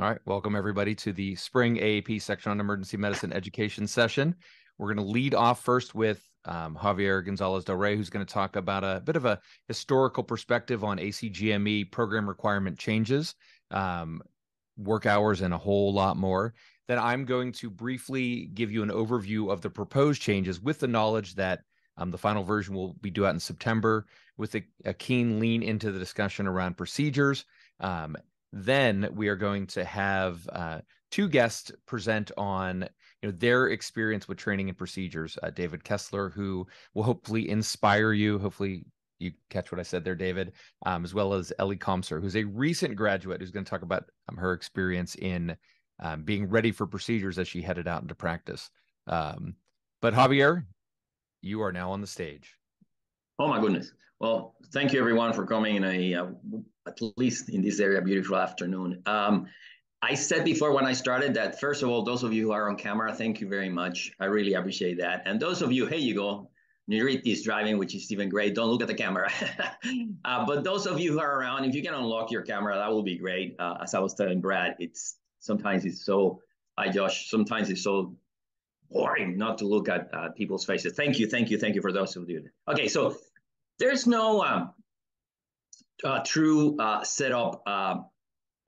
All right. Welcome, everybody, to the spring AAP section on emergency medicine education session. We're going to lead off first with um, Javier Gonzalez Del Rey, who's going to talk about a bit of a historical perspective on ACGME program requirement changes, um, work hours, and a whole lot more. Then I'm going to briefly give you an overview of the proposed changes with the knowledge that um, the final version will be due out in September with a, a keen lean into the discussion around procedures. Um, then we are going to have uh, two guests present on you know their experience with training and procedures. Uh, David Kessler, who will hopefully inspire you. Hopefully, you catch what I said there, David, um, as well as Ellie Conser, who's a recent graduate who's going to talk about um, her experience in um, being ready for procedures as she headed out into practice. Um, but Javier, you are now on the stage. Oh my goodness. Well, thank you everyone for coming in a, uh, at least in this area, beautiful afternoon. Um, I said before when I started that, first of all, those of you who are on camera, thank you very much. I really appreciate that. And those of you, here you go, Nirit is driving, which is even great. Don't look at the camera. uh, but those of you who are around, if you can unlock your camera, that will be great. Uh, as I was telling Brad, it's sometimes it's so, hi Josh, sometimes it's so boring not to look at uh, people's faces. Thank you, thank you, thank you for those who do that. Okay, so there's no um, uh, true uh, setup uh,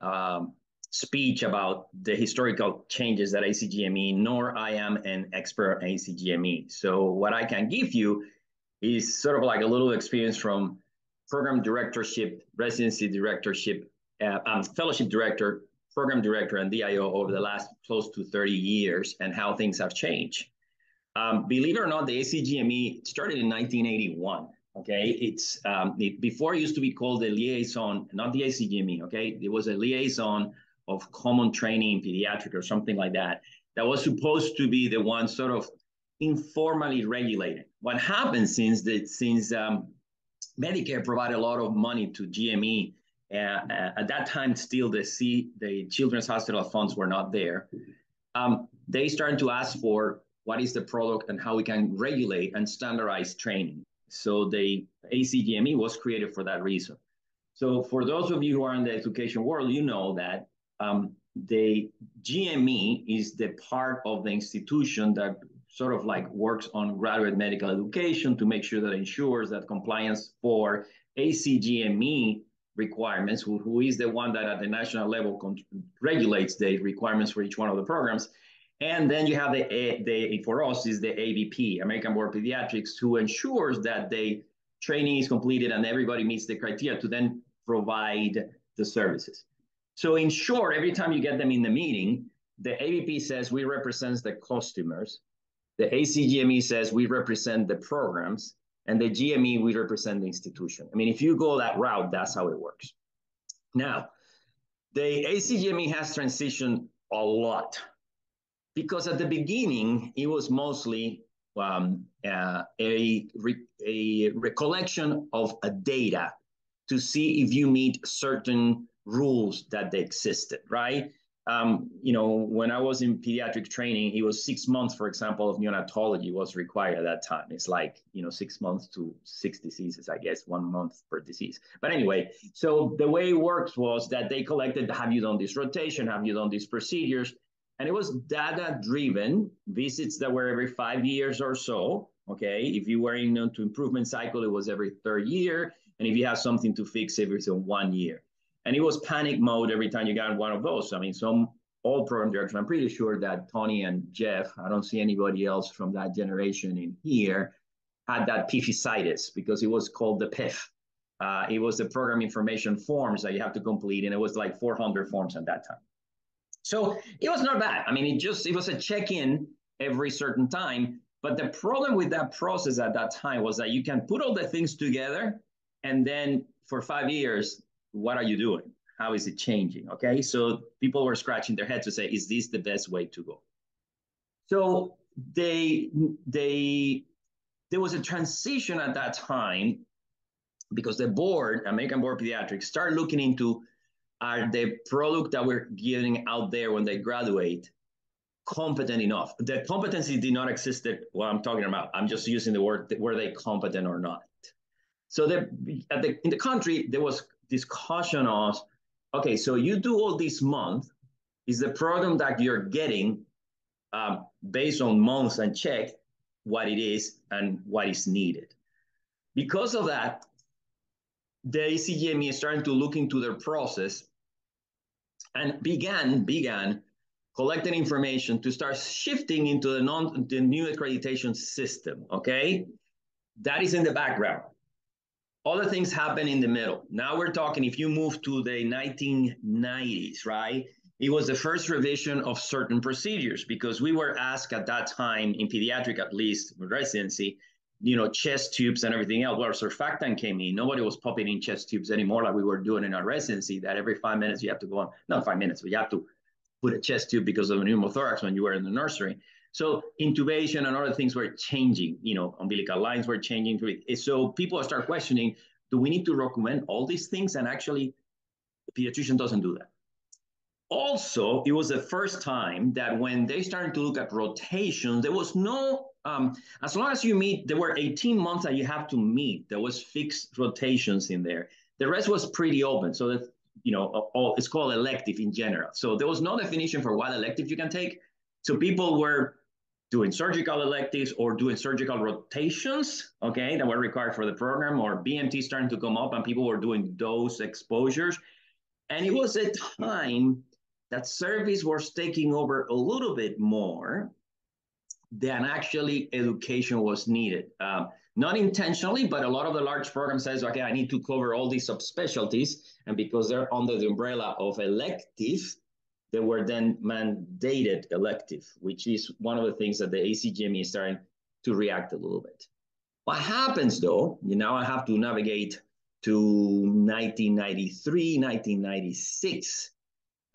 um, speech about the historical changes that ACGME, nor I am an expert ACGME. So what I can give you is sort of like a little experience from program directorship, residency directorship, uh, um, fellowship director, program director, and DIO over the last close to 30 years and how things have changed. Um, believe it or not, the ACGME started in 1981. Okay, it's um, it, before it used to be called the liaison, not the ACGME. Okay, it was a liaison of common training in pediatric or something like that. That was supposed to be the one sort of informally regulated. What happened since that since um, Medicare provided a lot of money to GME. Uh, uh, at that time, still the C, the Children's Hospital funds were not there. Um, they started to ask for what is the product and how we can regulate and standardize training. So the ACGME was created for that reason. So for those of you who are in the education world, you know that um, the GME is the part of the institution that sort of like works on graduate medical education to make sure that ensures that compliance for ACGME requirements, who, who is the one that at the national level regulates the requirements for each one of the programs, and then you have the, the for us is the ABP, American Board of Pediatrics, who ensures that the training is completed and everybody meets the criteria to then provide the services. So in short, every time you get them in the meeting, the ABP says we represent the customers. The ACGME says we represent the programs. And the GME, we represent the institution. I mean, if you go that route, that's how it works. Now, the ACGME has transitioned a lot because at the beginning it was mostly um, uh, a, re a recollection of a data to see if you meet certain rules that they existed, right? Um, you know, when I was in pediatric training, it was six months, for example, of neonatology was required at that time. It's like, you know, six months to six diseases, I guess, one month per disease. But anyway, so the way it works was that they collected, have you done this rotation? Have you done these procedures? And it was data driven visits that were every five years or so. Okay. If you were in to improvement cycle, it was every third year. And if you have something to fix, every one year. And it was panic mode every time you got one of those. I mean, some old program directors, I'm pretty sure that Tony and Jeff, I don't see anybody else from that generation in here, had that PIFicitis because it was called the PIF. Uh, it was the program information forms that you have to complete, and it was like 400 forms at that time. So it was not bad. I mean, it just it was a check-in every certain time. But the problem with that process at that time was that you can put all the things together, and then for five years, what are you doing? How is it changing? Okay, so people were scratching their heads to say, is this the best way to go? So they they there was a transition at that time because the board, American Board of Pediatrics, started looking into are the product that we're giving out there when they graduate competent enough? The competency did not exist what I'm talking about. I'm just using the word, were they competent or not? So the, the, in the country, there was discussion of, okay, so you do all this month, is the program that you're getting um, based on months and check what it is and what is needed. Because of that, the ACGME is starting to look into their process and began began collecting information to start shifting into the non the new accreditation system. Okay, that is in the background. Other things happen in the middle. Now we're talking. If you move to the 1990s, right? It was the first revision of certain procedures because we were asked at that time, in pediatric at least, residency, you know, chest tubes and everything else. Where surfactant came in. Nobody was popping in chest tubes anymore like we were doing in our residency, that every five minutes you have to go on, not five minutes, but you have to put a chest tube because of a pneumothorax when you were in the nursery. So intubation and other things were changing, you know, umbilical lines were changing. So people start questioning, do we need to recommend all these things? And actually, the pediatrician doesn't do that. Also, it was the first time that when they started to look at rotations, there was no, um, as long as you meet, there were 18 months that you have to meet. There was fixed rotations in there. The rest was pretty open. So that, you know, all, it's called elective in general. So there was no definition for what elective you can take. So people were doing surgical electives or doing surgical rotations, okay, that were required for the program, or BMT starting to come up and people were doing those exposures. And it was a time that service was taking over a little bit more than actually education was needed. Um, not intentionally, but a lot of the large programs says, okay, I need to cover all these subspecialties. And because they're under the umbrella of elective, they were then mandated elective, which is one of the things that the ACGME is starting to react a little bit. What happens though, you now I have to navigate to 1993, 1996,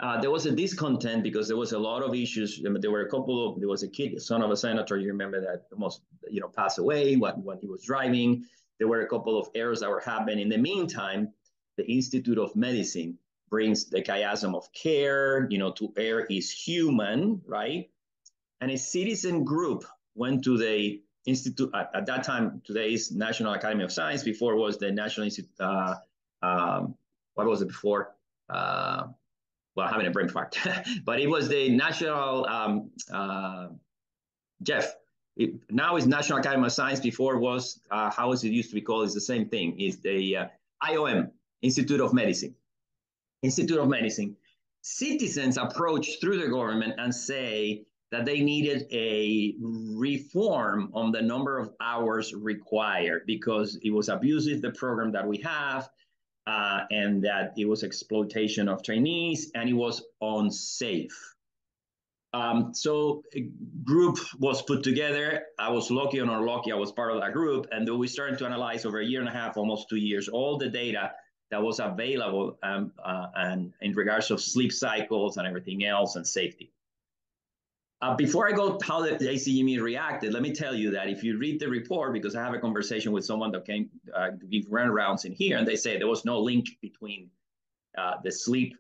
uh, there was a discontent because there was a lot of issues. I mean, there were a couple of, there was a kid, son of a senator, you remember that almost, you know, passed away when, when he was driving. There were a couple of errors that were happening. In the meantime, the Institute of Medicine brings the chasm of care, you know, to err is human, right? And a citizen group went to the institute at, at that time. Today's National Academy of Science. Before was the National Institute. Uh, um, what was it before? Uh, well, having a brain fart, but it was the National, um, uh, Jeff, it, now it's National Academy of Science. Before was, uh, how was it used to be called? It's the same thing. It's the uh, IOM, Institute of Medicine. Institute of Medicine. Citizens approach through the government and say that they needed a reform on the number of hours required because it was abusive, the program that we have uh, and that it was exploitation of trainees and it was unsafe. Um, so a group was put together. I was lucky or unlucky, I was part of that group. And we started to analyze over a year and a half, almost two years, all the data that was available um, uh, and in regards of sleep cycles and everything else and safety. Uh, before I go how the, ACGME reacted, let me tell you that if you read the report, because I have a conversation with someone that came uh, give run rounds in here, and they say there was no link between uh, the sleep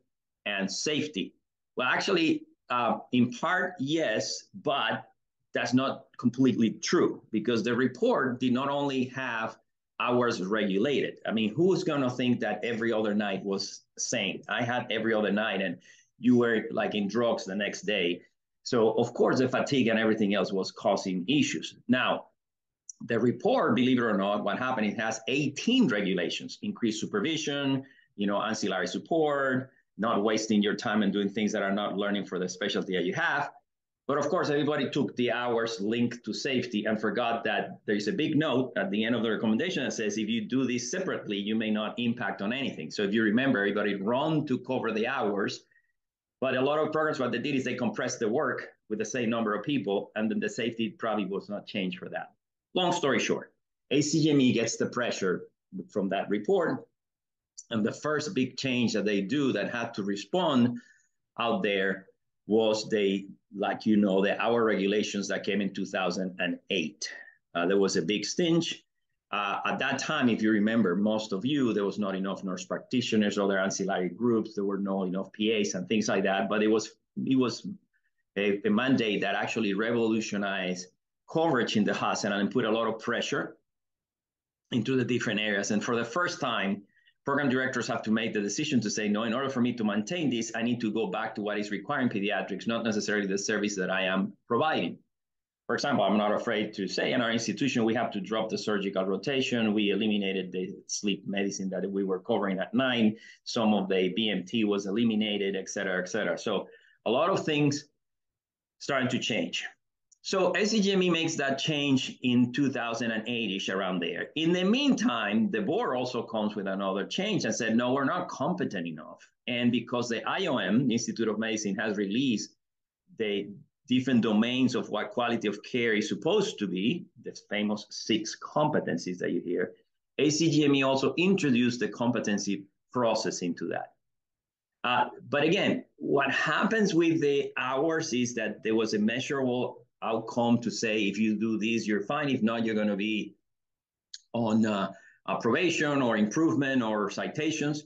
and safety. Well, actually, uh, in part, yes, but that's not completely true because the report did not only have hours regulated. I mean, who's going to think that every other night was sane? I had every other night, and you were like in drugs the next day so of course, the fatigue and everything else was causing issues. Now, the report, believe it or not, what happened, it has 18 regulations, increased supervision, you know, ancillary support, not wasting your time and doing things that are not learning for the specialty that you have. But of course, everybody took the hours linked to safety and forgot that there is a big note at the end of the recommendation that says if you do this separately, you may not impact on anything. So if you remember, everybody run to cover the hours but a lot of programs, what they did is they compressed the work with the same number of people, and then the safety probably was not changed for that. Long story short, ACGME gets the pressure from that report. And the first big change that they do that had to respond out there was they, like you know, the hour regulations that came in 2008. Uh, there was a big stinch. Uh, at that time, if you remember, most of you, there was not enough nurse practitioners, or other ancillary groups. There were not enough PAs and things like that. But it was it was a, a mandate that actually revolutionized coverage in the hospital and put a lot of pressure into the different areas. And for the first time, program directors have to make the decision to say, no, in order for me to maintain this, I need to go back to what is required in pediatrics, not necessarily the service that I am providing. For example, I'm not afraid to say in our institution, we have to drop the surgical rotation. We eliminated the sleep medicine that we were covering at nine. Some of the BMT was eliminated, et cetera, et cetera. So a lot of things starting to change. So ACGME makes that change in 2008-ish around there. In the meantime, the board also comes with another change and said, no, we're not competent enough. And because the IOM, Institute of Medicine, has released the different domains of what quality of care is supposed to be, the famous six competencies that you hear, ACGME also introduced the competency process into that. Uh, but again, what happens with the hours is that there was a measurable outcome to say if you do this, you're fine. If not, you're going to be on uh, probation or improvement or citations.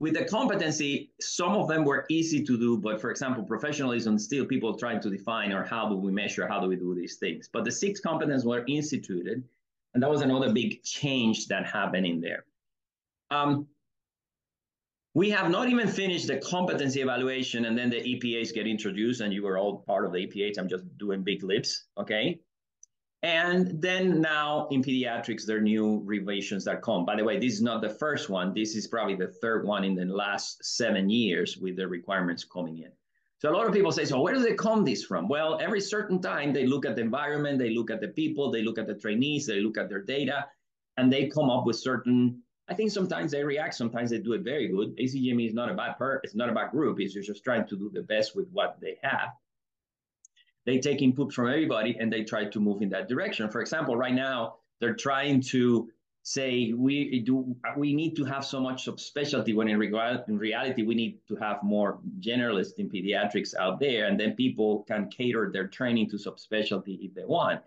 With the competency, some of them were easy to do, but for example, professionalism, still people trying to define or how do we measure, how do we do these things. But the six competences were instituted, and that was another big change that happened in there. Um, we have not even finished the competency evaluation, and then the EPAs get introduced, and you were all part of the EPAs. I'm just doing big lips, okay? And then now in pediatrics, there are new revisions that come. By the way, this is not the first one. This is probably the third one in the last seven years with the requirements coming in. So a lot of people say, so where do they come this from? Well, every certain time they look at the environment, they look at the people, they look at the trainees, they look at their data, and they come up with certain I think sometimes they react, sometimes they do it very good. ACGME is not a bad per, it's not a bad group. It's just trying to do the best with what they have. They take input from everybody and they try to move in that direction. For example, right now they're trying to say we do we need to have so much subspecialty when in, regard, in reality we need to have more generalists in pediatrics out there and then people can cater their training to subspecialty if they want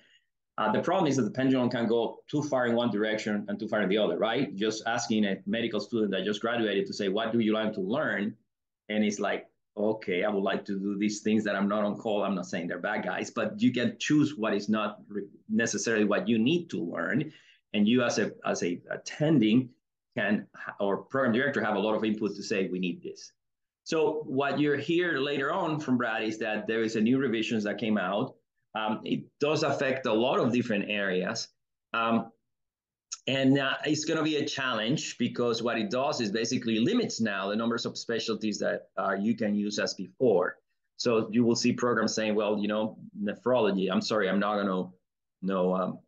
uh, the problem is that the pendulum can go too far in one direction and too far in the other, right? Just asking a medical student that just graduated to say, what do you like to learn? And it's like, okay, I would like to do these things that I'm not on call. I'm not saying they're bad guys, but you can choose what is not necessarily what you need to learn. And you as a, as a attending can, or program director have a lot of input to say, we need this. So what you're here later on from Brad is that there is a new revisions that came out um, it does affect a lot of different areas. Um, and uh, it's going to be a challenge because what it does is basically limits now the numbers of specialties that uh, you can use as before. So you will see programs saying, well, you know, nephrology, I'm sorry, I'm not going to no, um,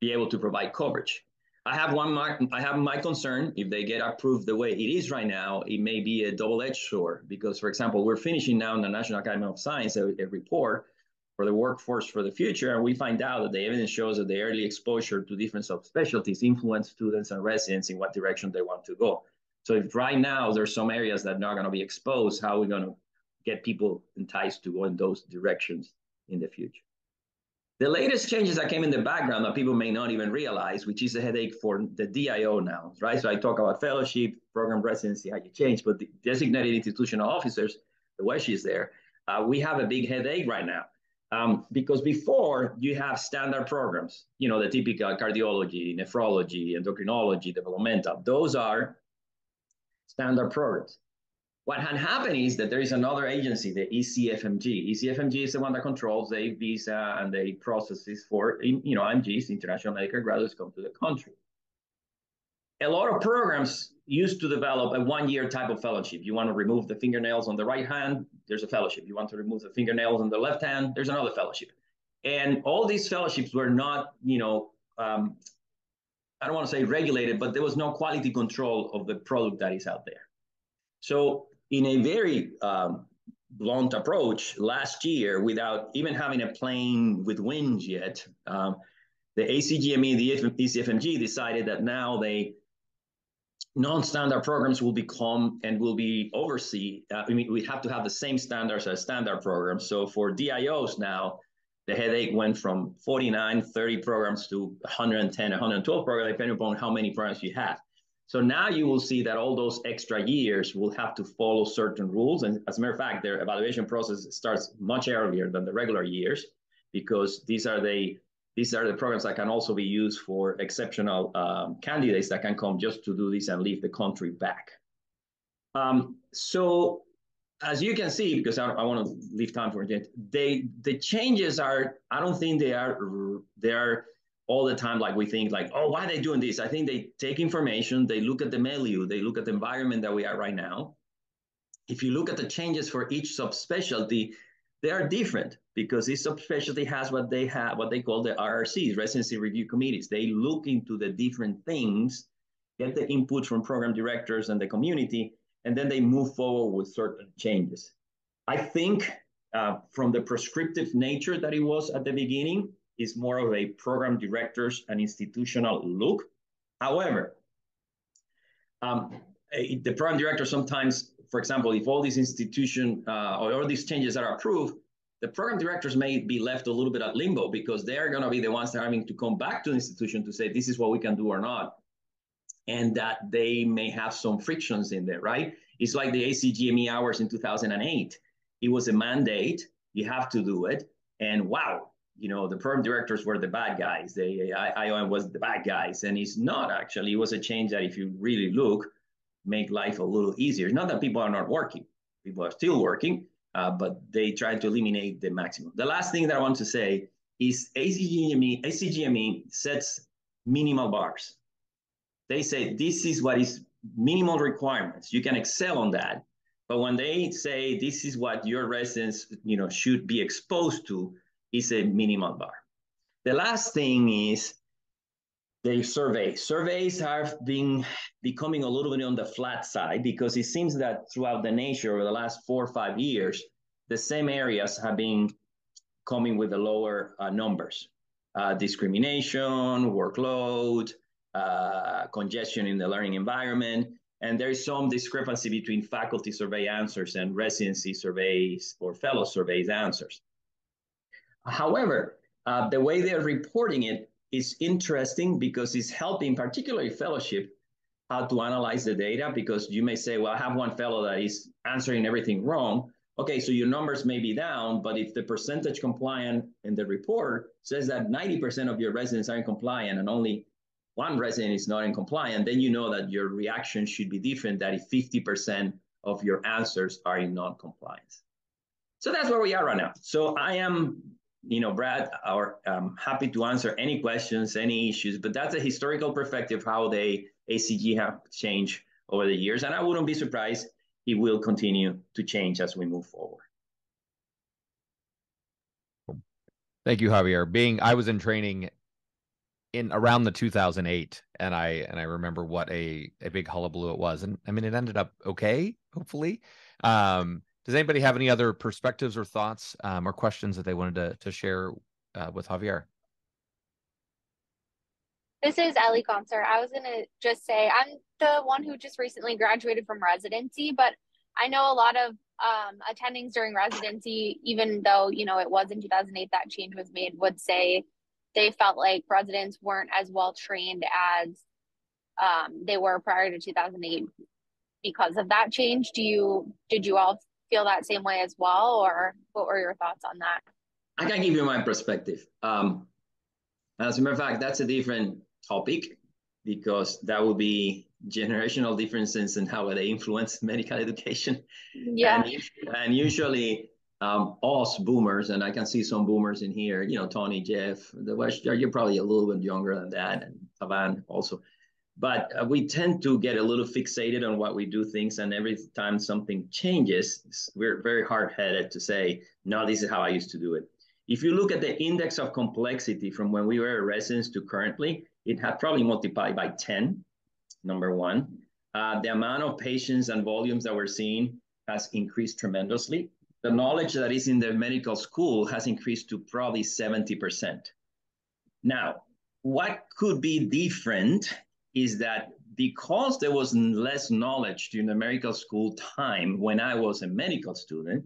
be able to provide coverage. I have one, I have my concern, if they get approved the way it is right now, it may be a double-edged sword because, for example, we're finishing now in the National Academy of Science a, a report for the workforce for the future. And we find out that the evidence shows that the early exposure to different subspecialties influence students and residents in what direction they want to go. So if right now there's some areas that are not going to be exposed, how are we going to get people enticed to go in those directions in the future? The latest changes that came in the background that people may not even realize, which is a headache for the DIO now, right? So I talk about fellowship, program residency, how you change, but the designated institutional officers, the way she's there, uh, we have a big headache right now um, because before you have standard programs, you know, the typical cardiology, nephrology, endocrinology, developmental, those are standard programs. What had happened is that there is another agency, the ECFMG. ECFMG is the one that controls the visa and the processes for, you know, MGs, international medical graduates come to the country. A lot of programs used to develop a one-year type of fellowship. You want to remove the fingernails on the right hand, there's a fellowship. You want to remove the fingernails on the left hand, there's another fellowship. And all these fellowships were not, you know, um, I don't want to say regulated, but there was no quality control of the product that is out there. So in a very um, blunt approach, last year, without even having a plane with wings yet, um, the ACGME, the ECFMG decided that now they non-standard programs will become and will be oversee. Uh, I mean, we have to have the same standards as standard programs. So for DIOs now, the headache went from 49, 30 programs to 110, 112 programs, depending upon how many programs you have. So now you will see that all those extra years will have to follow certain rules. And as a matter of fact, their evaluation process starts much earlier than the regular years because these are the these are the programs that can also be used for exceptional um, candidates that can come just to do this and leave the country back. Um, so as you can see, because I, I want to leave time for it, they the changes are. I don't think they are they are all the time like we think like oh why are they doing this? I think they take information, they look at the milieu, they look at the environment that we are right now. If you look at the changes for each subspecialty, they are different because each subspecialty has what they have, what they call the RRCs, residency review committees. They look into the different things, get the input from program directors and the community, and then they move forward with certain changes. I think uh, from the prescriptive nature that it was at the beginning, is more of a program directors and institutional look. However, um, a, the program director sometimes, for example, if all these institution uh, or all these changes are approved, the program directors may be left a little bit at limbo because they're going to be the ones that are having to come back to the institution to say this is what we can do or not and that they may have some frictions in there, right? It's like the ACGME hours in 2008. It was a mandate, you have to do it. And wow, you know, the program directors were the bad guys. The IOM was the bad guys. And it's not actually, it was a change that if you really look, make life a little easier. Not that people are not working, people are still working, uh, but they try to eliminate the maximum. The last thing that I want to say is ACGME, ACGME sets minimal bars they say this is what is minimal requirements. You can excel on that. But when they say this is what your residents, you know, should be exposed to, is a minimal bar. The last thing is the survey. Surveys have been becoming a little bit on the flat side because it seems that throughout the nation over the last four or five years, the same areas have been coming with the lower uh, numbers. Uh, discrimination, workload, uh, congestion in the learning environment. And there is some discrepancy between faculty survey answers and residency surveys or fellow surveys answers. However, uh, the way they're reporting it is interesting because it's helping, particularly fellowship, how to analyze the data. Because you may say, well, I have one fellow that is answering everything wrong. Okay, so your numbers may be down, but if the percentage compliant in the report says that 90% of your residents are in compliant and only one resident is not in compliant, then you know that your reaction should be different that if 50% of your answers are in non-compliance. So that's where we are right now. So I am, you know, Brad, are um, happy to answer any questions, any issues, but that's a historical perspective how the ACG have changed over the years. And I wouldn't be surprised it will continue to change as we move forward. Thank you, Javier. Being I was in training in around the 2008 and i and i remember what a a big hullabaloo it was and i mean it ended up okay hopefully um does anybody have any other perspectives or thoughts um, or questions that they wanted to to share uh, with javier this is Ellie Conser. I was gonna just say I'm the one who just recently graduated from residency, but I know a lot of um, attendings during residency, even though you know it was in 2008 that change was made, would say they felt like residents weren't as well trained as um, they were prior to 2008 because of that change. Do you did you all feel that same way as well, or what were your thoughts on that? I can give you my perspective. Um, as a matter of fact, that's a different topic because that would be generational differences in how they influence medical education. Yeah. And, and usually um, us boomers, and I can see some boomers in here, you know, Tony, Jeff, the West, you're probably a little bit younger than that, and Tavan also. But uh, we tend to get a little fixated on what we do things, and every time something changes, we're very hard headed to say, no, this is how I used to do it. If you look at the index of complexity from when we were residents to currently, it had probably multiplied by 10, number one. Uh, the amount of patients and volumes that we're seeing has increased tremendously the knowledge that is in the medical school has increased to probably 70%. Now, what could be different is that because there was less knowledge during the medical school time when I was a medical student,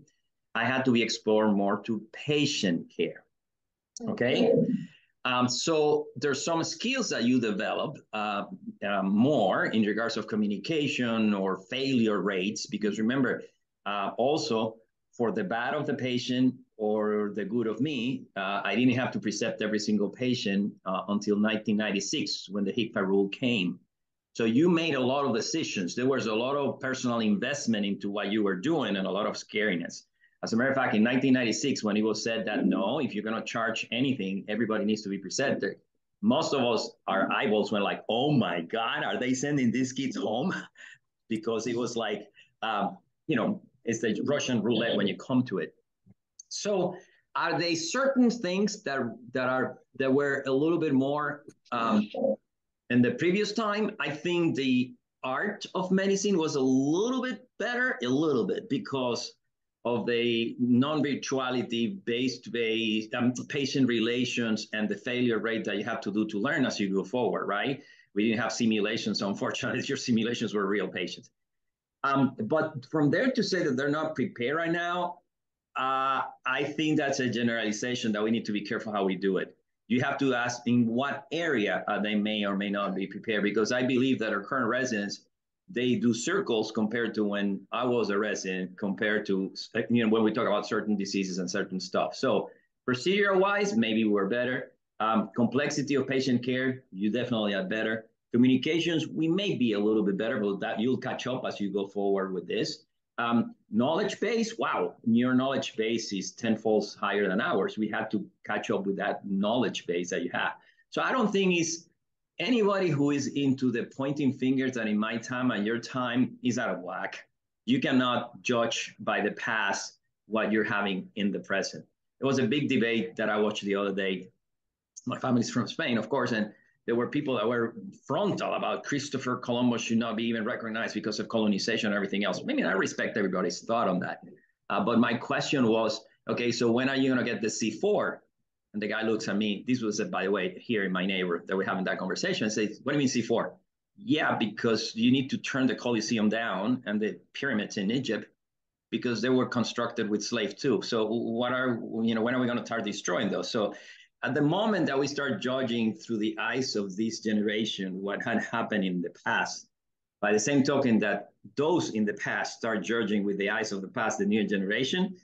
I had to be explored more to patient care. Okay. Um, so there's some skills that you develop uh, uh, more in regards of communication or failure rates, because remember, uh, also for the bad of the patient or the good of me, uh, I didn't have to precept every single patient uh, until 1996 when the HCFA rule came. So you made a lot of decisions. There was a lot of personal investment into what you were doing and a lot of scariness. As a matter of fact, in 1996, when it was said that no, if you're going to charge anything, everybody needs to be presented, most of us, our eyeballs went like, oh my God, are they sending these kids home? because it was like, um, you know, it's the Russian roulette when you come to it. So are they certain things that that are that were a little bit more um, in the previous time? I think the art of medicine was a little bit better, a little bit because of the non-virtuality based based um, patient relations and the failure rate that you have to do to learn as you go forward, right? We didn't have simulations, unfortunately. Your simulations were real patients. Um, but from there to say that they're not prepared right now, uh, I think that's a generalization that we need to be careful how we do it. You have to ask in what area uh, they may or may not be prepared, because I believe that our current residents they do circles compared to when I was a resident, compared to you know when we talk about certain diseases and certain stuff. So procedure wise, maybe we're better. Um, complexity of patient care, you definitely are better. Communications, we may be a little bit better, but that you'll catch up as you go forward with this. Um, knowledge base, wow, your knowledge base is tenfold higher than ours. We had to catch up with that knowledge base that you have. So I don't think it's anybody who is into the pointing fingers that in my time and your time is out of whack. You cannot judge by the past what you're having in the present. It was a big debate that I watched the other day. My family's from Spain, of course, and there were people that were frontal about Christopher Columbus should not be even recognized because of colonization and everything else. I mean, I respect everybody's thought on that. Uh, but my question was, okay, so when are you going to get the C4? And the guy looks at me. This was, by the way, here in my neighbor that we're having that conversation. Says, "What do you mean C4?" Yeah, because you need to turn the Colosseum down and the pyramids in Egypt because they were constructed with slave too. So what are you know when are we going to start destroying those? So at the moment that we start judging through the eyes of this generation what had happened in the past, by the same token that those in the past start judging with the eyes of the past, the new generation,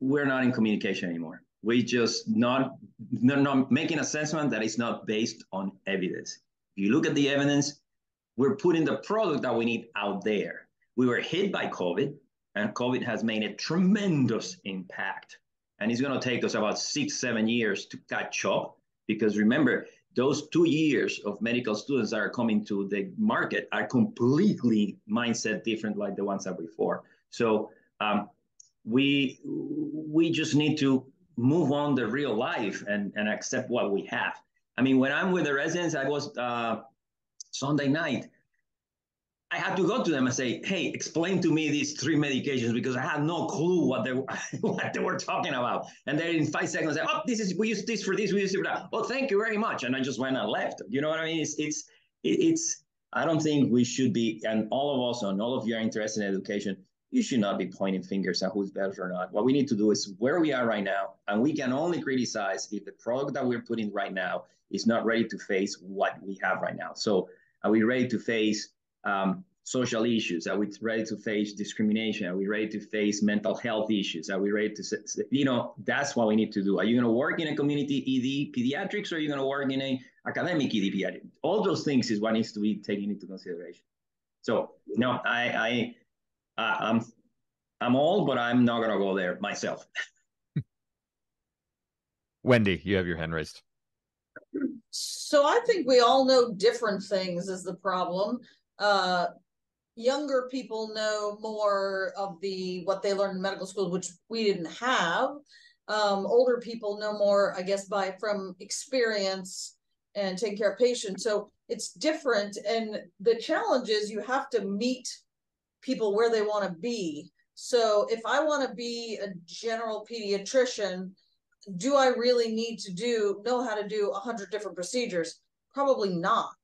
we're not in communication anymore we just not not, not making assessment that is not based on evidence. If you look at the evidence, we're putting the product that we need out there. We were hit by COVID, and COVID has made a tremendous impact. And it's going to take us about six, seven years to catch up. Because remember, those two years of medical students that are coming to the market are completely mindset different like the ones that before. So um, we we just need to move on the real life and, and accept what we have. I mean, when I'm with the residents, I was uh, Sunday night. I had to go to them and say, "Hey, explain to me these three medications because I had no clue what they what they were talking about." And then in five seconds, "Oh, this is we use this for this, we use it for that." Well, thank you very much, and I just went and left. You know what I mean? It's it's it's. I don't think we should be, and all of us and all of you are interested in education you should not be pointing fingers at who's better or not. What we need to do is where we are right now, and we can only criticize if the product that we're putting right now is not ready to face what we have right now. So are we ready to face um, social issues? Are we ready to face discrimination? Are we ready to face mental health issues? Are we ready to, you know, that's what we need to do. Are you going to work in a community ED pediatrics or are you going to work in a academic ED pediatrics? All those things is what needs to be taken into consideration. So, no, I, I uh, I'm I'm old, but I'm not gonna go there myself. Wendy, you have your hand raised. So I think we all know different things is the problem. Uh, younger people know more of the what they learned in medical school, which we didn't have. Um, older people know more, I guess, by from experience and taking care of patients. So it's different, and the challenge is you have to meet people where they want to be. So if I want to be a general pediatrician, do I really need to do know how to do a hundred different procedures? Probably not.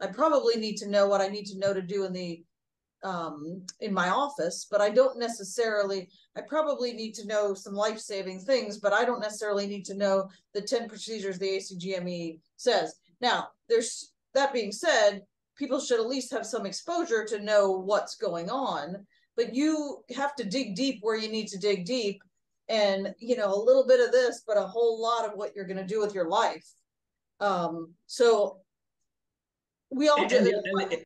I probably need to know what I need to know to do in the um in my office, but I don't necessarily I probably need to know some life-saving things, but I don't necessarily need to know the 10 procedures the ACGME says. Now, there's that being said, people should at least have some exposure to know what's going on but you have to dig deep where you need to dig deep and you know a little bit of this but a whole lot of what you're going to do with your life um so we all And, do and, the,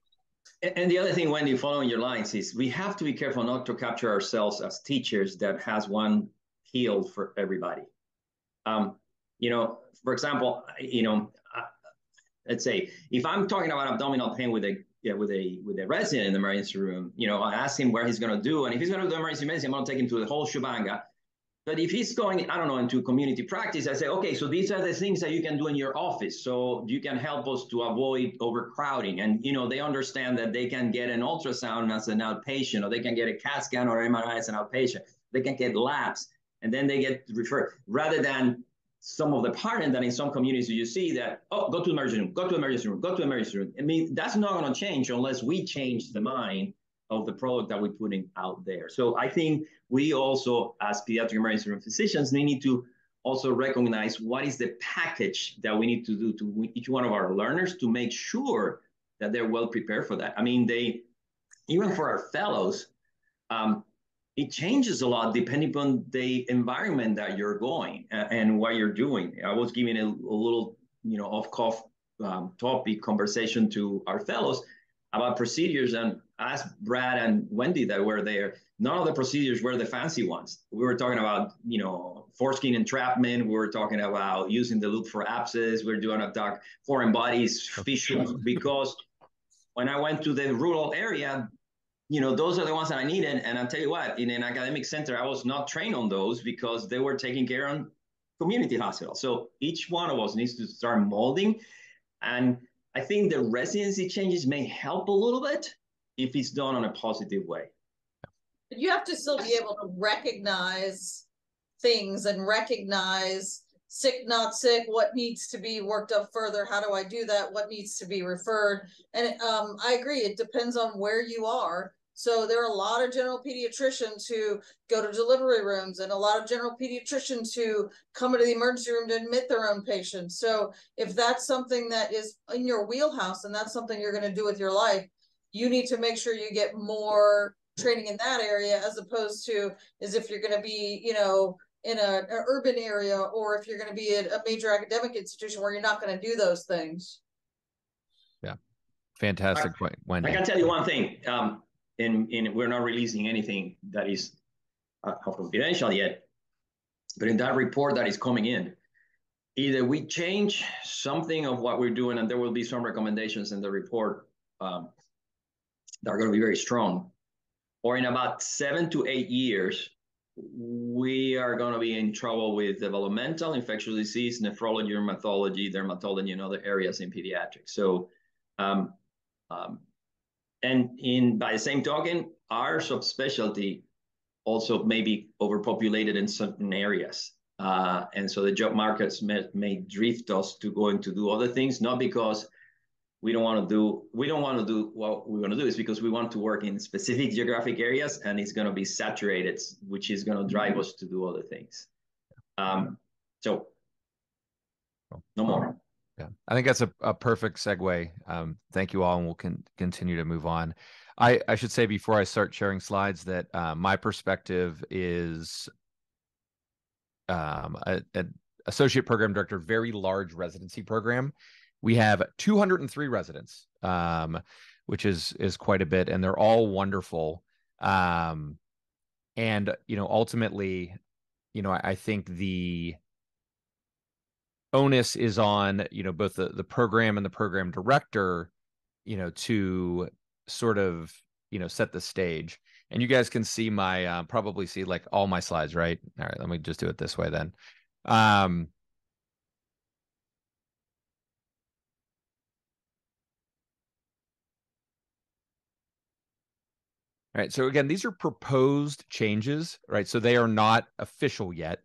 and, and the other thing, Wendy, following your lines, is we have to be careful not to capture ourselves as teachers that has one heel for everybody. Um, you know, for example, you know, uh, let's say if I'm talking about abdominal pain with a yeah, with a with a resident in the emergency room, you know, I ask him where he's going to do, and if he's going to do emergency medicine, I'm going to take him to the whole shebanga. But if he's going, I don't know, into community practice, I say, okay, so these are the things that you can do in your office. So you can help us to avoid overcrowding. And, you know, they understand that they can get an ultrasound as an outpatient, or they can get a CAT scan or MRI as an outpatient. They can get labs, and then they get referred rather than some of the pattern that in some communities you see that, oh, go to emergency room, go to emergency room, go to emergency room. I mean, that's not going to change unless we change the mind of the product that we're putting out there. So I think we also, as pediatric emergency room physicians, we need to also recognize what is the package that we need to do to each one of our learners to make sure that they're well prepared for that. I mean, they, even for our fellows, um, it changes a lot depending upon the environment that you're going and what you're doing. I was giving a, a little, you know, off-cuff um, topic conversation to our fellows about procedures and asked Brad and Wendy that were there. None of the procedures were the fancy ones. We were talking about, you know, foreskin entrapment. We were talking about using the loop for abscess. We are doing a attack foreign bodies, fissures, because when I went to the rural area, you know, those are the ones that I needed. And I'll tell you what, in an academic center, I was not trained on those because they were taking care on community hospitals. So each one of us needs to start molding. And I think the residency changes may help a little bit if it's done on a positive way. But You have to still be able to recognize things and recognize sick, not sick, what needs to be worked up further, how do I do that, what needs to be referred. And um, I agree, it depends on where you are. So there are a lot of general pediatricians who go to delivery rooms and a lot of general pediatricians who come into the emergency room to admit their own patients. So if that's something that is in your wheelhouse and that's something you're going to do with your life, you need to make sure you get more training in that area as opposed to as if you're going to be, you know, in a, an urban area or if you're going to be at a major academic institution where you're not going to do those things. Yeah. Fantastic point, Wendy. I can tell you one thing. Um, and, we're not releasing anything that is uh, confidential yet. But in that report that is coming in, either we change something of what we're doing, and there will be some recommendations in the report um, that are going to be very strong, or in about seven to eight years, we are going to be in trouble with developmental infectious disease, nephrology, rheumatology, dermatology, and other areas in pediatrics. So, um, um, and in by the same token, our subspecialty also may be overpopulated in certain areas. Uh, and so the job markets may, may drift us to going to do other things, not because we don't want to do we don't want to do what we want to do is because we want to work in specific geographic areas and it's going to be saturated which is going to drive us to do other things um, so no more yeah i think that's a, a perfect segue um, thank you all and we'll con- continue to move on I, I should say before i start sharing slides that uh, my perspective is um, a, a associate program director very large residency program we have 203 residents, um, which is is quite a bit, and they're all wonderful. Um, and you know, ultimately, you know, I, I think the onus is on you know both the the program and the program director, you know, to sort of you know set the stage. And you guys can see my uh, probably see like all my slides, right? All right, let me just do it this way then. Um, right so again these are proposed changes right so they are not official yet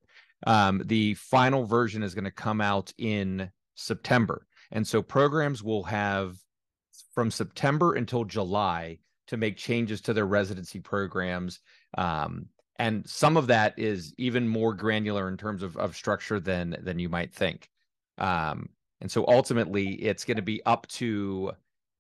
um, the final version is going to come out in september. And so programs will have from september until july to make changes to their residency programs. Um, and some of that is even more granular in terms of, of structure than than you might think. Um, and so ultimately it's going to be up to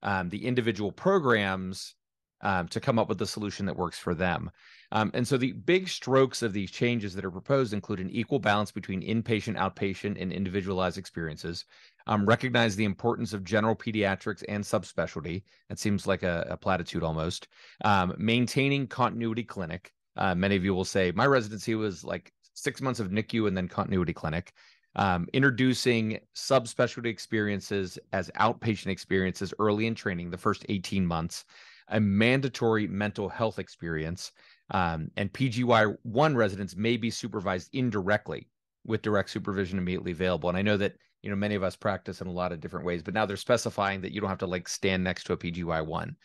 um, the individual programs um, to come up with a solution that works for them. Um, and so the big strokes of these changes that are proposed include an equal balance between inpatient, outpatient, and individualized experiences. Um, recognize the importance of general pediatrics and subspecialty. That seems like a, a platitude almost. Um, maintaining continuity clinic. Uh, many of you will say my residency was like six months of NICU and then continuity clinic. Um, introducing subspecialty experiences as outpatient experiences early in training, the first 18 months, a mandatory mental health experience, um, and PGY one residents may be supervised indirectly with direct supervision immediately available. And I know that you know many of us practice in a lot of different ways, but now they're specifying that you don't have to like stand next to a PGY one.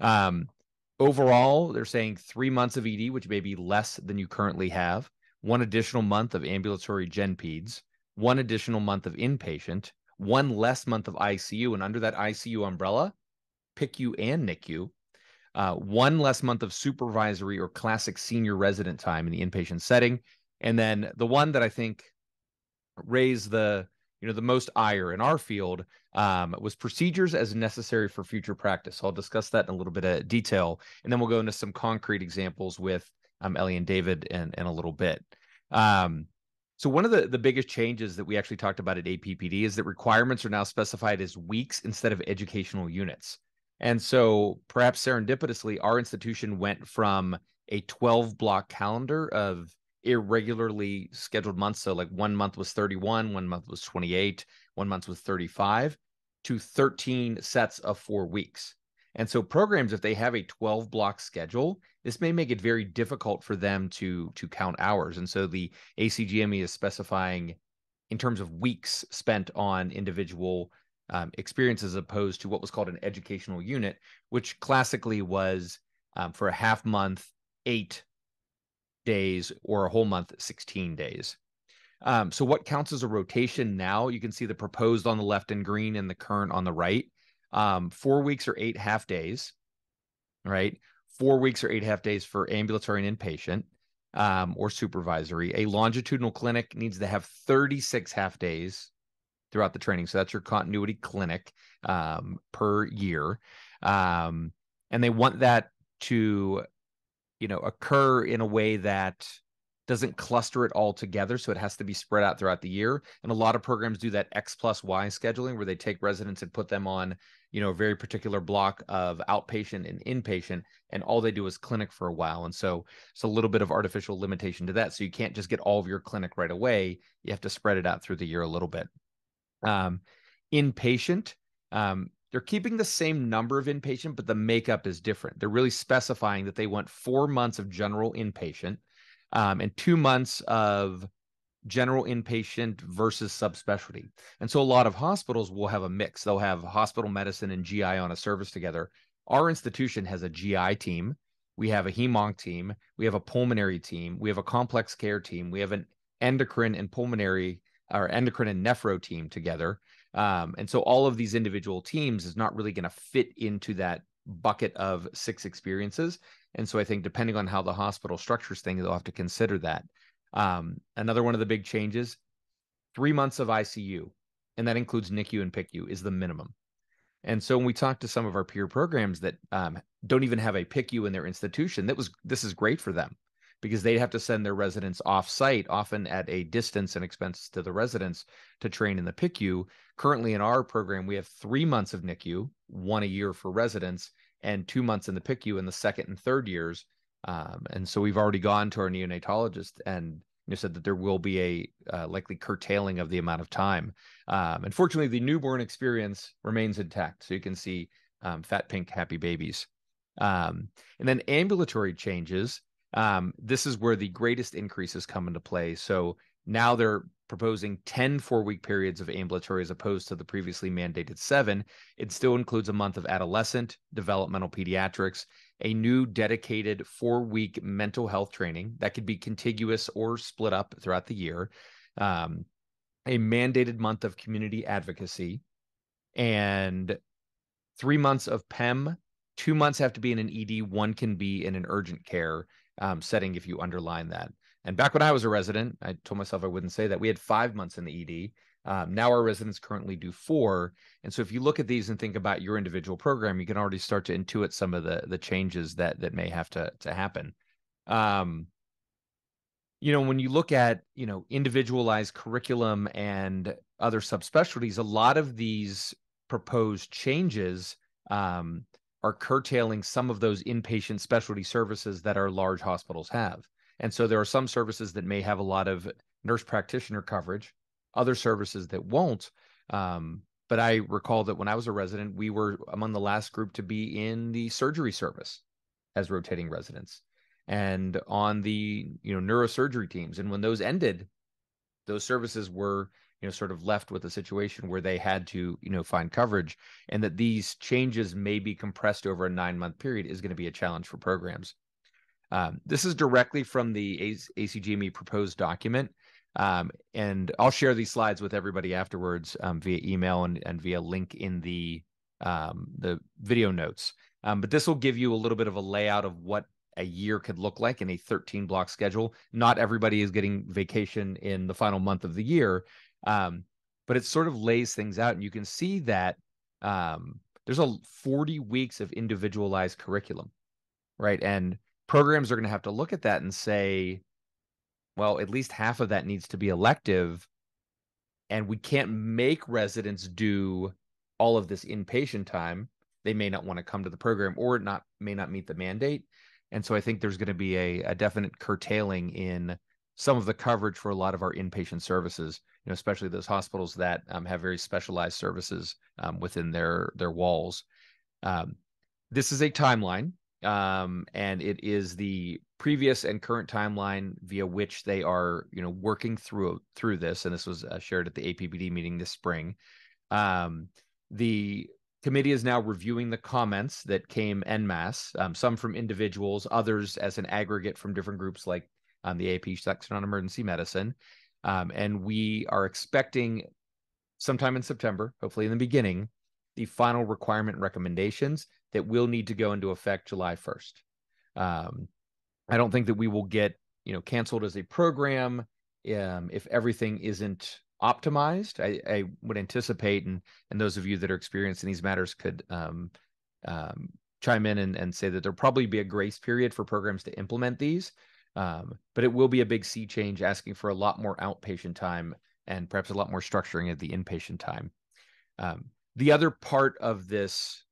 Um, overall, they're saying three months of ED, which may be less than you currently have, one additional month of ambulatory gen peds, one additional month of inpatient, one less month of ICU, and under that ICU umbrella, PICU and NICU, uh, one less month of supervisory or classic senior resident time in the inpatient setting, and then the one that I think raised the you know the most ire in our field um, was procedures as necessary for future practice. So I'll discuss that in a little bit of detail, and then we'll go into some concrete examples with um, Ellie and David in, in a little bit. Um, so one of the, the biggest changes that we actually talked about at APPD is that requirements are now specified as weeks instead of educational units. And so perhaps serendipitously, our institution went from a 12 block calendar of irregularly scheduled months. So like one month was 31, one month was 28, one month was 35 to 13 sets of four weeks. And so programs, if they have a 12 block schedule, this may make it very difficult for them to to count hours. And so the ACGME is specifying in terms of weeks spent on individual um, experience as opposed to what was called an educational unit, which classically was um, for a half month, eight days, or a whole month, 16 days. Um, so, what counts as a rotation now? You can see the proposed on the left in green and the current on the right. Um, four weeks or eight half days, right? Four weeks or eight half days for ambulatory and inpatient um, or supervisory. A longitudinal clinic needs to have 36 half days throughout the training. So that's your continuity clinic um, per year. Um, and they want that to, you know, occur in a way that doesn't cluster it all together. So it has to be spread out throughout the year. And a lot of programs do that X plus Y scheduling where they take residents and put them on, you know, a very particular block of outpatient and inpatient. And all they do is clinic for a while. And so it's a little bit of artificial limitation to that. So you can't just get all of your clinic right away. You have to spread it out through the year a little bit. Um, inpatient, um, they're keeping the same number of inpatient, but the makeup is different. They're really specifying that they want four months of general inpatient um, and two months of general inpatient versus subspecialty. And so a lot of hospitals will have a mix. They'll have hospital medicine and GI on a service together. Our institution has a GI team. We have a hemonc team. We have a pulmonary team. We have a complex care team. We have an endocrine and pulmonary our endocrine and nephro team together. Um, and so all of these individual teams is not really going to fit into that bucket of six experiences. And so I think depending on how the hospital structures things, they'll have to consider that. Um, another one of the big changes, three months of ICU, and that includes NICU and PICU, is the minimum. And so when we talk to some of our peer programs that um, don't even have a PICU in their institution, that was this is great for them because they'd have to send their residents off site, often at a distance and expense to the residents to train in the PICU. Currently, in our program, we have three months of NICU, one a year for residents, and two months in the PICU in the second and third years. Um, and so we've already gone to our neonatologist and you said that there will be a uh, likely curtailing of the amount of time. Um, unfortunately, the newborn experience remains intact. So you can see um, fat, pink, happy babies. Um, and then ambulatory changes um, this is where the greatest increases come into play. So now they're proposing 10 four week periods of ambulatory as opposed to the previously mandated seven. It still includes a month of adolescent, developmental pediatrics, a new dedicated four week mental health training that could be contiguous or split up throughout the year, um, a mandated month of community advocacy, and three months of PEM. Two months have to be in an ED, one can be in an urgent care um, setting if you underline that. And back when I was a resident, I told myself I wouldn't say that. We had five months in the ED. Um, now our residents currently do four, and so if you look at these and think about your individual program, you can already start to intuit some of the the changes that that may have to to happen. Um, you know, when you look at you know individualized curriculum and other subspecialties, a lot of these proposed changes um, are curtailing some of those inpatient specialty services that our large hospitals have. And so there are some services that may have a lot of nurse practitioner coverage, other services that won't. Um, but I recall that when I was a resident, we were among the last group to be in the surgery service as rotating residents and on the you know neurosurgery teams. And when those ended, those services were you know sort of left with a situation where they had to you know find coverage and that these changes may be compressed over a nine month period is going to be a challenge for programs um, this is directly from the acgme proposed document um, and i'll share these slides with everybody afterwards um, via email and, and via link in the um, the video notes um, but this will give you a little bit of a layout of what a year could look like in a 13 block schedule. Not everybody is getting vacation in the final month of the year, um, but it sort of lays things out, and you can see that um, there's a 40 weeks of individualized curriculum, right? And programs are going to have to look at that and say, well, at least half of that needs to be elective, and we can't make residents do all of this inpatient time. They may not want to come to the program, or not may not meet the mandate. And so I think there's going to be a, a definite curtailing in some of the coverage for a lot of our inpatient services, you know, especially those hospitals that um, have very specialized services um, within their their walls. Um, this is a timeline, um, and it is the previous and current timeline via which they are, you know, working through through this. And this was uh, shared at the APPD meeting this spring. Um, the committee is now reviewing the comments that came en masse, um, some from individuals, others as an aggregate from different groups like um, the AP section on emergency medicine. Um, and we are expecting sometime in September, hopefully in the beginning, the final requirement recommendations that will need to go into effect July 1st. Um, I don't think that we will get, you know, canceled as a program um, if everything isn't optimized. I, I, would anticipate, and and those of you that are experienced in these matters could um, um, chime in and, and say that there'll probably be a grace period for programs to implement these. Um, but it will be a big sea change, asking for a lot more outpatient time and perhaps a lot more structuring of the inpatient time. Um, the other part of this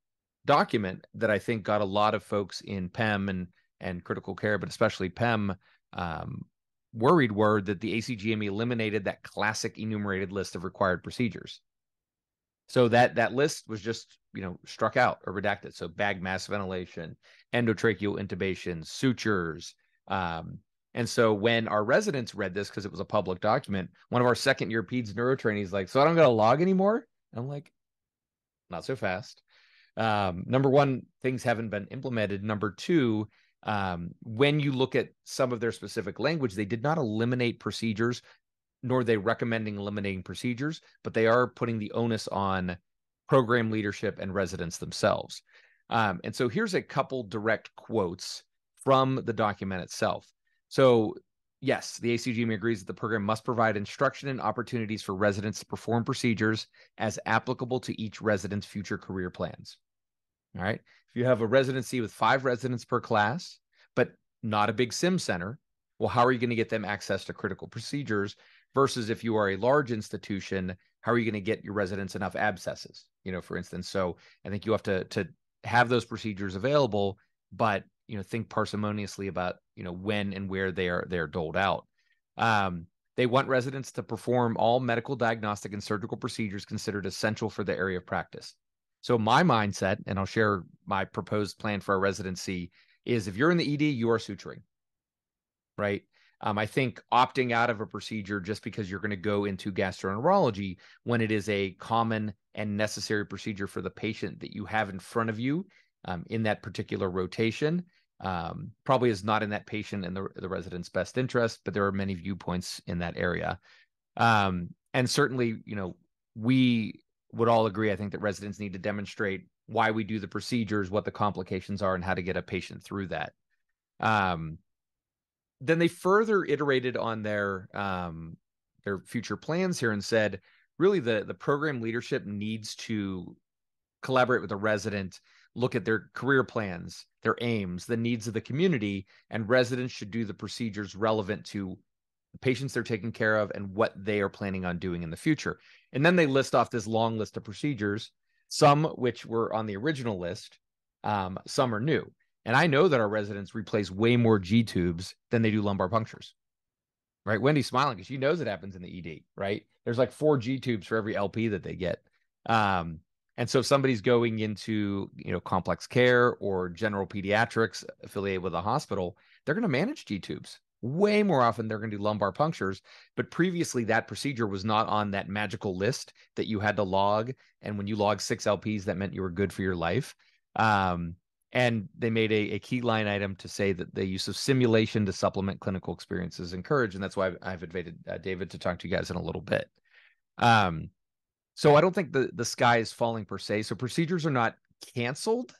document that I think got a lot of folks in PEM and and critical care, but especially PEM, um, worried were that the ACGME eliminated that classic enumerated list of required procedures. So that that list was just you know struck out or redacted. So bag mask ventilation, endotracheal intubation, sutures. Um, and so when our residents read this because it was a public document, one of our second year peds neurotrainees like, so I don't got to log anymore. And I'm like, not so fast. Um, number one, things haven't been implemented. Number two, um, when you look at some of their specific language, they did not eliminate procedures, nor they recommending eliminating procedures, but they are putting the onus on program leadership and residents themselves. Um, and so here's a couple direct quotes from the document itself. So, yes, the ACGME agrees that the program must provide instruction and opportunities for residents to perform procedures as applicable to each resident's future career plans. All right. If you have a residency with five residents per class, but not a big sim center, well, how are you going to get them access to critical procedures versus if you are a large institution, how are you going to get your residents enough abscesses? You know, for instance. So I think you have to to have those procedures available, but you know, think parsimoniously about you know when and where they are they're doled out. Um, they want residents to perform all medical diagnostic and surgical procedures considered essential for the area of practice. So my mindset, and I'll share my proposed plan for a residency, is if you're in the ED, you are suturing, right? Um, I think opting out of a procedure just because you're going to go into gastroenterology when it is a common and necessary procedure for the patient that you have in front of you um, in that particular rotation um, probably is not in that patient and the, the resident's best interest, but there are many viewpoints in that area. Um, and certainly, you know, we would all agree, I think, that residents need to demonstrate why we do the procedures, what the complications are, and how to get a patient through that. Um, then they further iterated on their um, their future plans here and said really the the program leadership needs to collaborate with the resident look at their career plans their aims the needs of the community and residents should do the procedures relevant to the patients they're taking care of and what they are planning on doing in the future and then they list off this long list of procedures some which were on the original list um, some are new and i know that our residents replace way more g tubes than they do lumbar punctures right? Wendy's smiling because she knows it happens in the ED, right? There's like four G tubes for every LP that they get. Um, and so if somebody's going into, you know, complex care or general pediatrics affiliated with a hospital, they're going to manage G tubes way more often. They're going to do lumbar punctures. But previously, that procedure was not on that magical list that you had to log. And when you log six LPs, that meant you were good for your life. Um, and they made a, a, key line item to say that the use of simulation to supplement clinical experience is encouraged and that's why i've, I've invited uh, david to talk to you guys in a little bit um, so i don't think the, the sky is falling per se so procedures are not canceled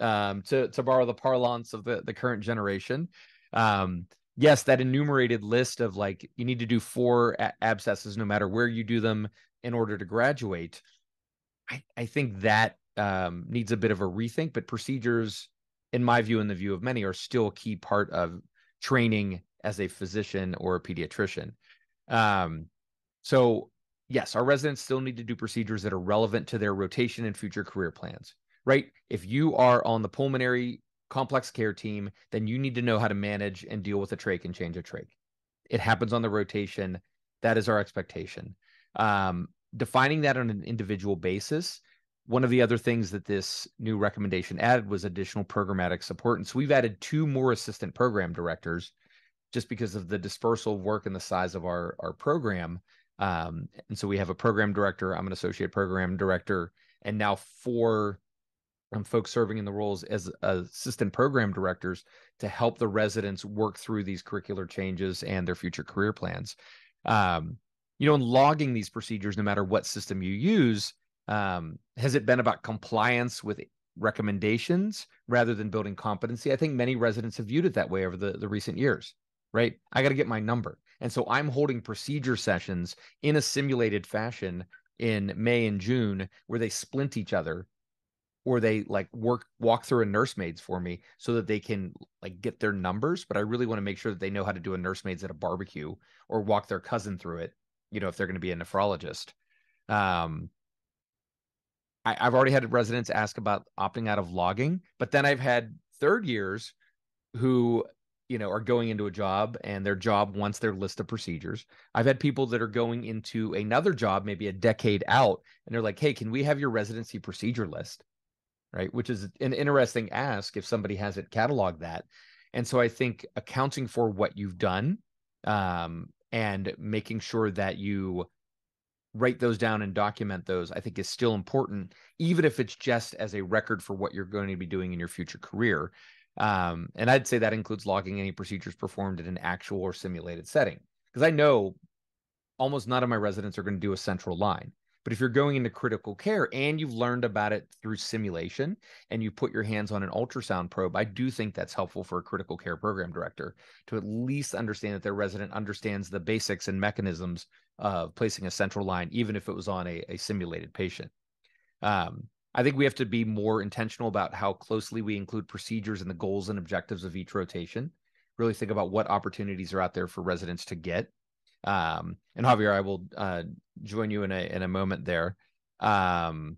um, to, to borrow the parlance of the, the current generation um, yes that enumerated list of like you need to do four a- abscesses no matter where you do them in order to graduate I, I think that um, needs a bit of a rethink, but procedures, in my view, and the view of many, are still a key part of training as a physician or a pediatrician. Um, so, yes, our residents still need to do procedures that are relevant to their rotation and future career plans, right? If you are on the pulmonary complex care team, then you need to know how to manage and deal with a trach and change a trach. It happens on the rotation. That is our expectation. Um, defining that on an individual basis one of the other things that this new recommendation added was additional programmatic support. And so we've added two more assistant program directors just because of the dispersal of work and the size of our, our program. Um, and so we have a program director, I'm an associate program director, and now four um, folks serving in the roles as assistant program directors to help the residents work through these curricular changes and their future career plans. Um, you know, in logging these procedures, no matter what system you use, um, has it been about compliance with recommendations rather than building competency? I think many residents have viewed it that way over the, the recent years, right? I got to get my number. And so I'm holding procedure sessions in a simulated fashion in May and June where they splint each other or they like work walk through a nursemaids for me so that they can like get their numbers but i really want to make sure that they know how to do a nursemaids at a barbecue or walk their cousin through it you know if they're going to be a nephrologist. Um I, have already had residents ask about opting out of logging, but then I've had third years who, you know, are going into a job and their job wants their list of procedures. I've had people that are going into another job, maybe a decade out, and they're like, hey, can we have your residency procedure list? Right. Which is an interesting ask if somebody hasn't cataloged that. And so I think accounting for what you've done um, and making sure that you write those down and document those, I think is still important, even if it's just as a record for what you're going to be doing in your future career. Um, and I'd say that includes logging any procedures performed in an actual or simulated setting. Because I know almost none of my residents are going to do a central line. But if you're going into critical care and you've learned about it through simulation and you put your hands on an ultrasound probe, I do think that's helpful for a critical care program director to at least understand that their resident understands the basics and mechanisms of placing a central line, even if it was on a, a simulated patient. Um, I think we have to be more intentional about how closely we include procedures and the goals and objectives of each rotation. Really think about what opportunities are out there for residents to get um, and Javier, I will uh, join you in a in a moment there. Um,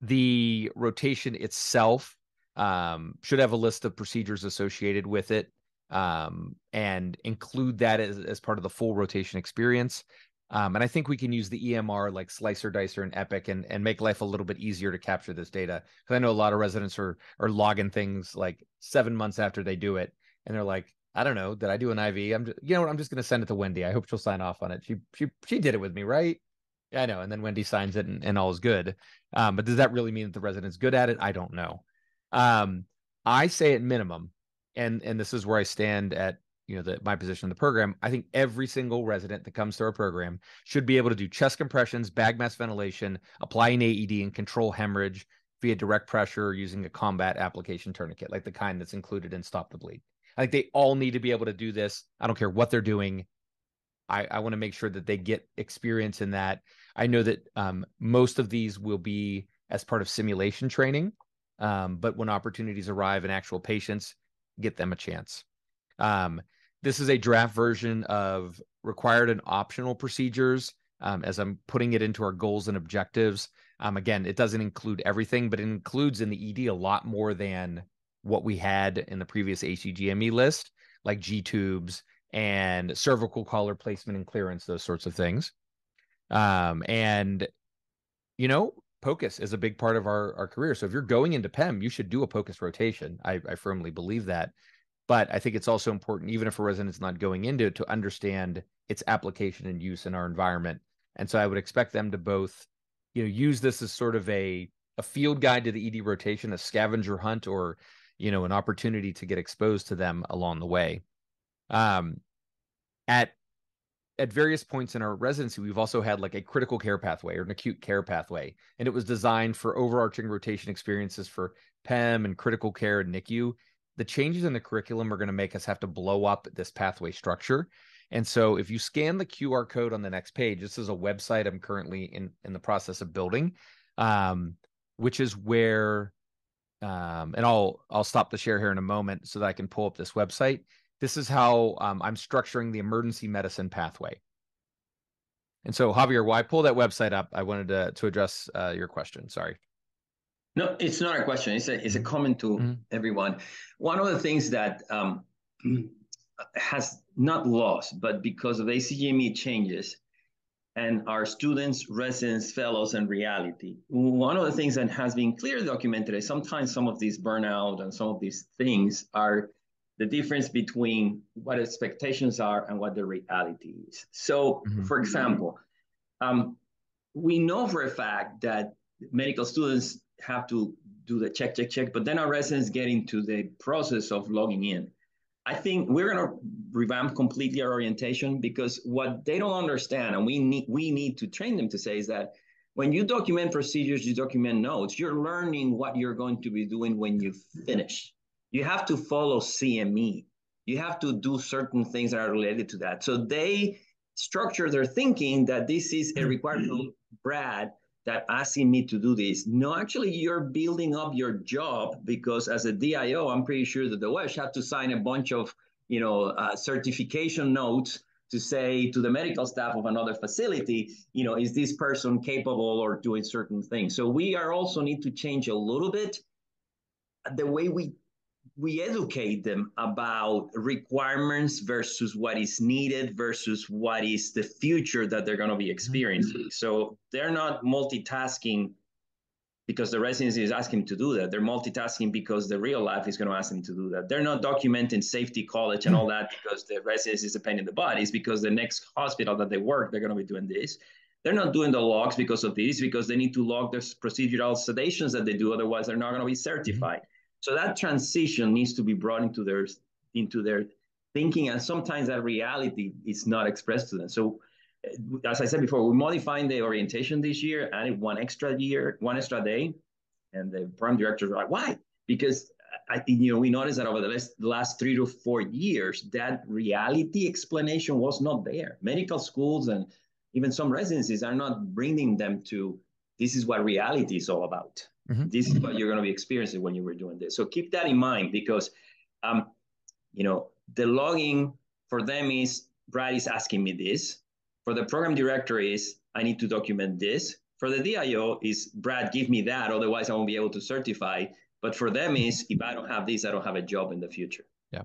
the rotation itself um, should have a list of procedures associated with it um, and include that as, as part of the full rotation experience. Um, and I think we can use the EMR like Slicer, Dicer, and Epic and, and make life a little bit easier to capture this data. Because I know a lot of residents are are logging things like seven months after they do it, and they're like, I don't know. Did I do an IV? I'm just, you know what? I'm just going to send it to Wendy. I hope she'll sign off on it. She she she did it with me, right? Yeah, I know. And then Wendy signs it, and, and all is good. Um, but does that really mean that the resident's good at it? I don't know. Um, I say at minimum, and and this is where I stand at you know the, my position in the program. I think every single resident that comes to our program should be able to do chest compressions, bag mask ventilation, apply an AED, and control hemorrhage via direct pressure using a combat application tourniquet, like the kind that's included in Stop the Bleed. I think they all need to be able to do this. I don't care what they're doing. I, I want to make sure that they get experience in that. I know that um, most of these will be as part of simulation training, um, but when opportunities arrive and actual patients, get them a chance. Um, this is a draft version of required and optional procedures um, as I'm putting it into our goals and objectives. Um, again, it doesn't include everything, but it includes in the ED a lot more than what we had in the previous ACGME list, like G tubes and cervical collar placement and clearance, those sorts of things. Um, and you know, POCUS is a big part of our our career. So if you're going into PEM, you should do a POCUS rotation. I, I firmly believe that. But I think it's also important, even if a resident's not going into it, to understand its application and use in our environment. And so I would expect them to both, you know, use this as sort of a a field guide to the ED rotation, a scavenger hunt, or you know, an opportunity to get exposed to them along the way. Um, at at various points in our residency, we've also had like a critical care pathway or an acute care pathway, and it was designed for overarching rotation experiences for PEM and critical care and NICU the changes in the curriculum are going to make us have to blow up this pathway structure. And so if you scan the QR code on the next page, this is a website I'm currently in in the process of building, um, which is where um, and I'll I'll stop the share here in a moment so that I can pull up this website. This is how um, I'm structuring the emergency medicine pathway. And so, Javier, while I pull that website up, I wanted to to address uh, your question. Sorry. No, it's not a question. It's a it's a comment to mm-hmm. everyone. One of the things that um, has not lost, but because of ACGME changes and our students, residents, fellows, and reality, one of the things that has been clearly documented is sometimes some of these burnout and some of these things are the difference between what expectations are and what the reality is. So, mm-hmm. for example, um, we know for a fact that medical students have to do the check, check, check, but then our residents get into the process of logging in. I think we're going to revamp completely our orientation because what they don't understand, and we need we need to train them to say is that when you document procedures, you document notes, you're learning what you're going to be doing when you finish. You have to follow CME. You have to do certain things that are related to that. So they structure their thinking that this is a requirement Brad that asking me to do this. No, actually, you're building up your job because as a DIO, I'm pretty sure that the WESH have to sign a bunch of, you know, uh, certification notes to say to the medical staff of another facility, you know, is this person capable or doing certain things? So we are also need to change a little bit the way we we educate them about requirements versus what is needed versus what is the future that they're going to be experiencing. Mm-hmm. So they're not multitasking because the residency is asking them to do that. They're multitasking because the real life is going to ask them to do that. They're not documenting safety college and all that because the residency is a pain in the butt. It's because the next hospital that they work, they're going to be doing this. They're not doing the logs because of this, because they need to log the procedural sedations that they do. Otherwise, they're not going to be certified. Mm-hmm. So that transition needs to be brought into their into their thinking, and sometimes that reality is not expressed to them. So, uh, as I said before, we're modifying the orientation this year, added one extra year, one extra day, and the program directors are like, "Why?" Because I think you know we noticed that over the last, the last three to four years, that reality explanation was not there. Medical schools and even some residencies are not bringing them to this is what reality is all about. Mm-hmm. This is what you're going to be experiencing when you were doing this. So keep that in mind because, um, you know, the logging for them is Brad is asking me this. For the program director is I need to document this. For the DIO is Brad, give me that. Otherwise, I won't be able to certify. But for them is if I don't have this, I don't have a job in the future. Yeah,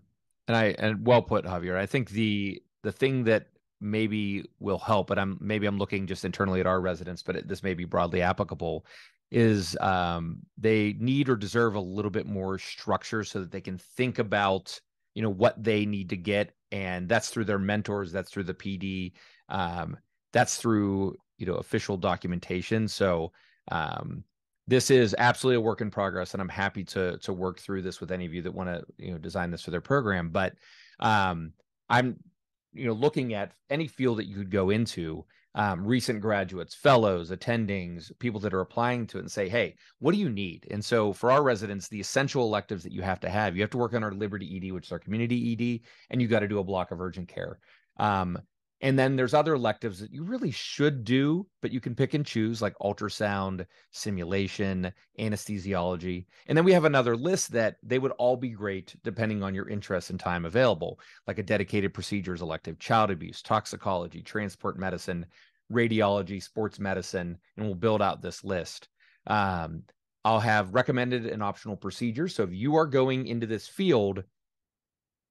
and I and well put, Javier. I think the the thing that maybe will help, but I'm maybe I'm looking just internally at our residents, but it, this may be broadly applicable is um, they need or deserve a little bit more structure so that they can think about you know what they need to get and that's through their mentors that's through the pd um, that's through you know official documentation. So um, this is absolutely a work in progress and i'm happy to to work through this with any of you that want to you know design this for their program. But um, i'm you know looking at any field that you could go into um, recent graduates, fellows, attendings, people that are applying to it and say, hey, what do you need? And so for our residents, the essential electives that you have to have, you have to work on our Liberty ED, which is our community ED, and you got to do a block of urgent care. Um, And then there's other electives that you really should do, but you can pick and choose like ultrasound, simulation, anesthesiology. And then we have another list that they would all be great depending on your interest and time available, like a dedicated procedures elective, child abuse, toxicology, transport medicine, radiology, sports medicine, and we'll build out this list. Um, I'll have recommended and optional procedures. So if you are going into this field,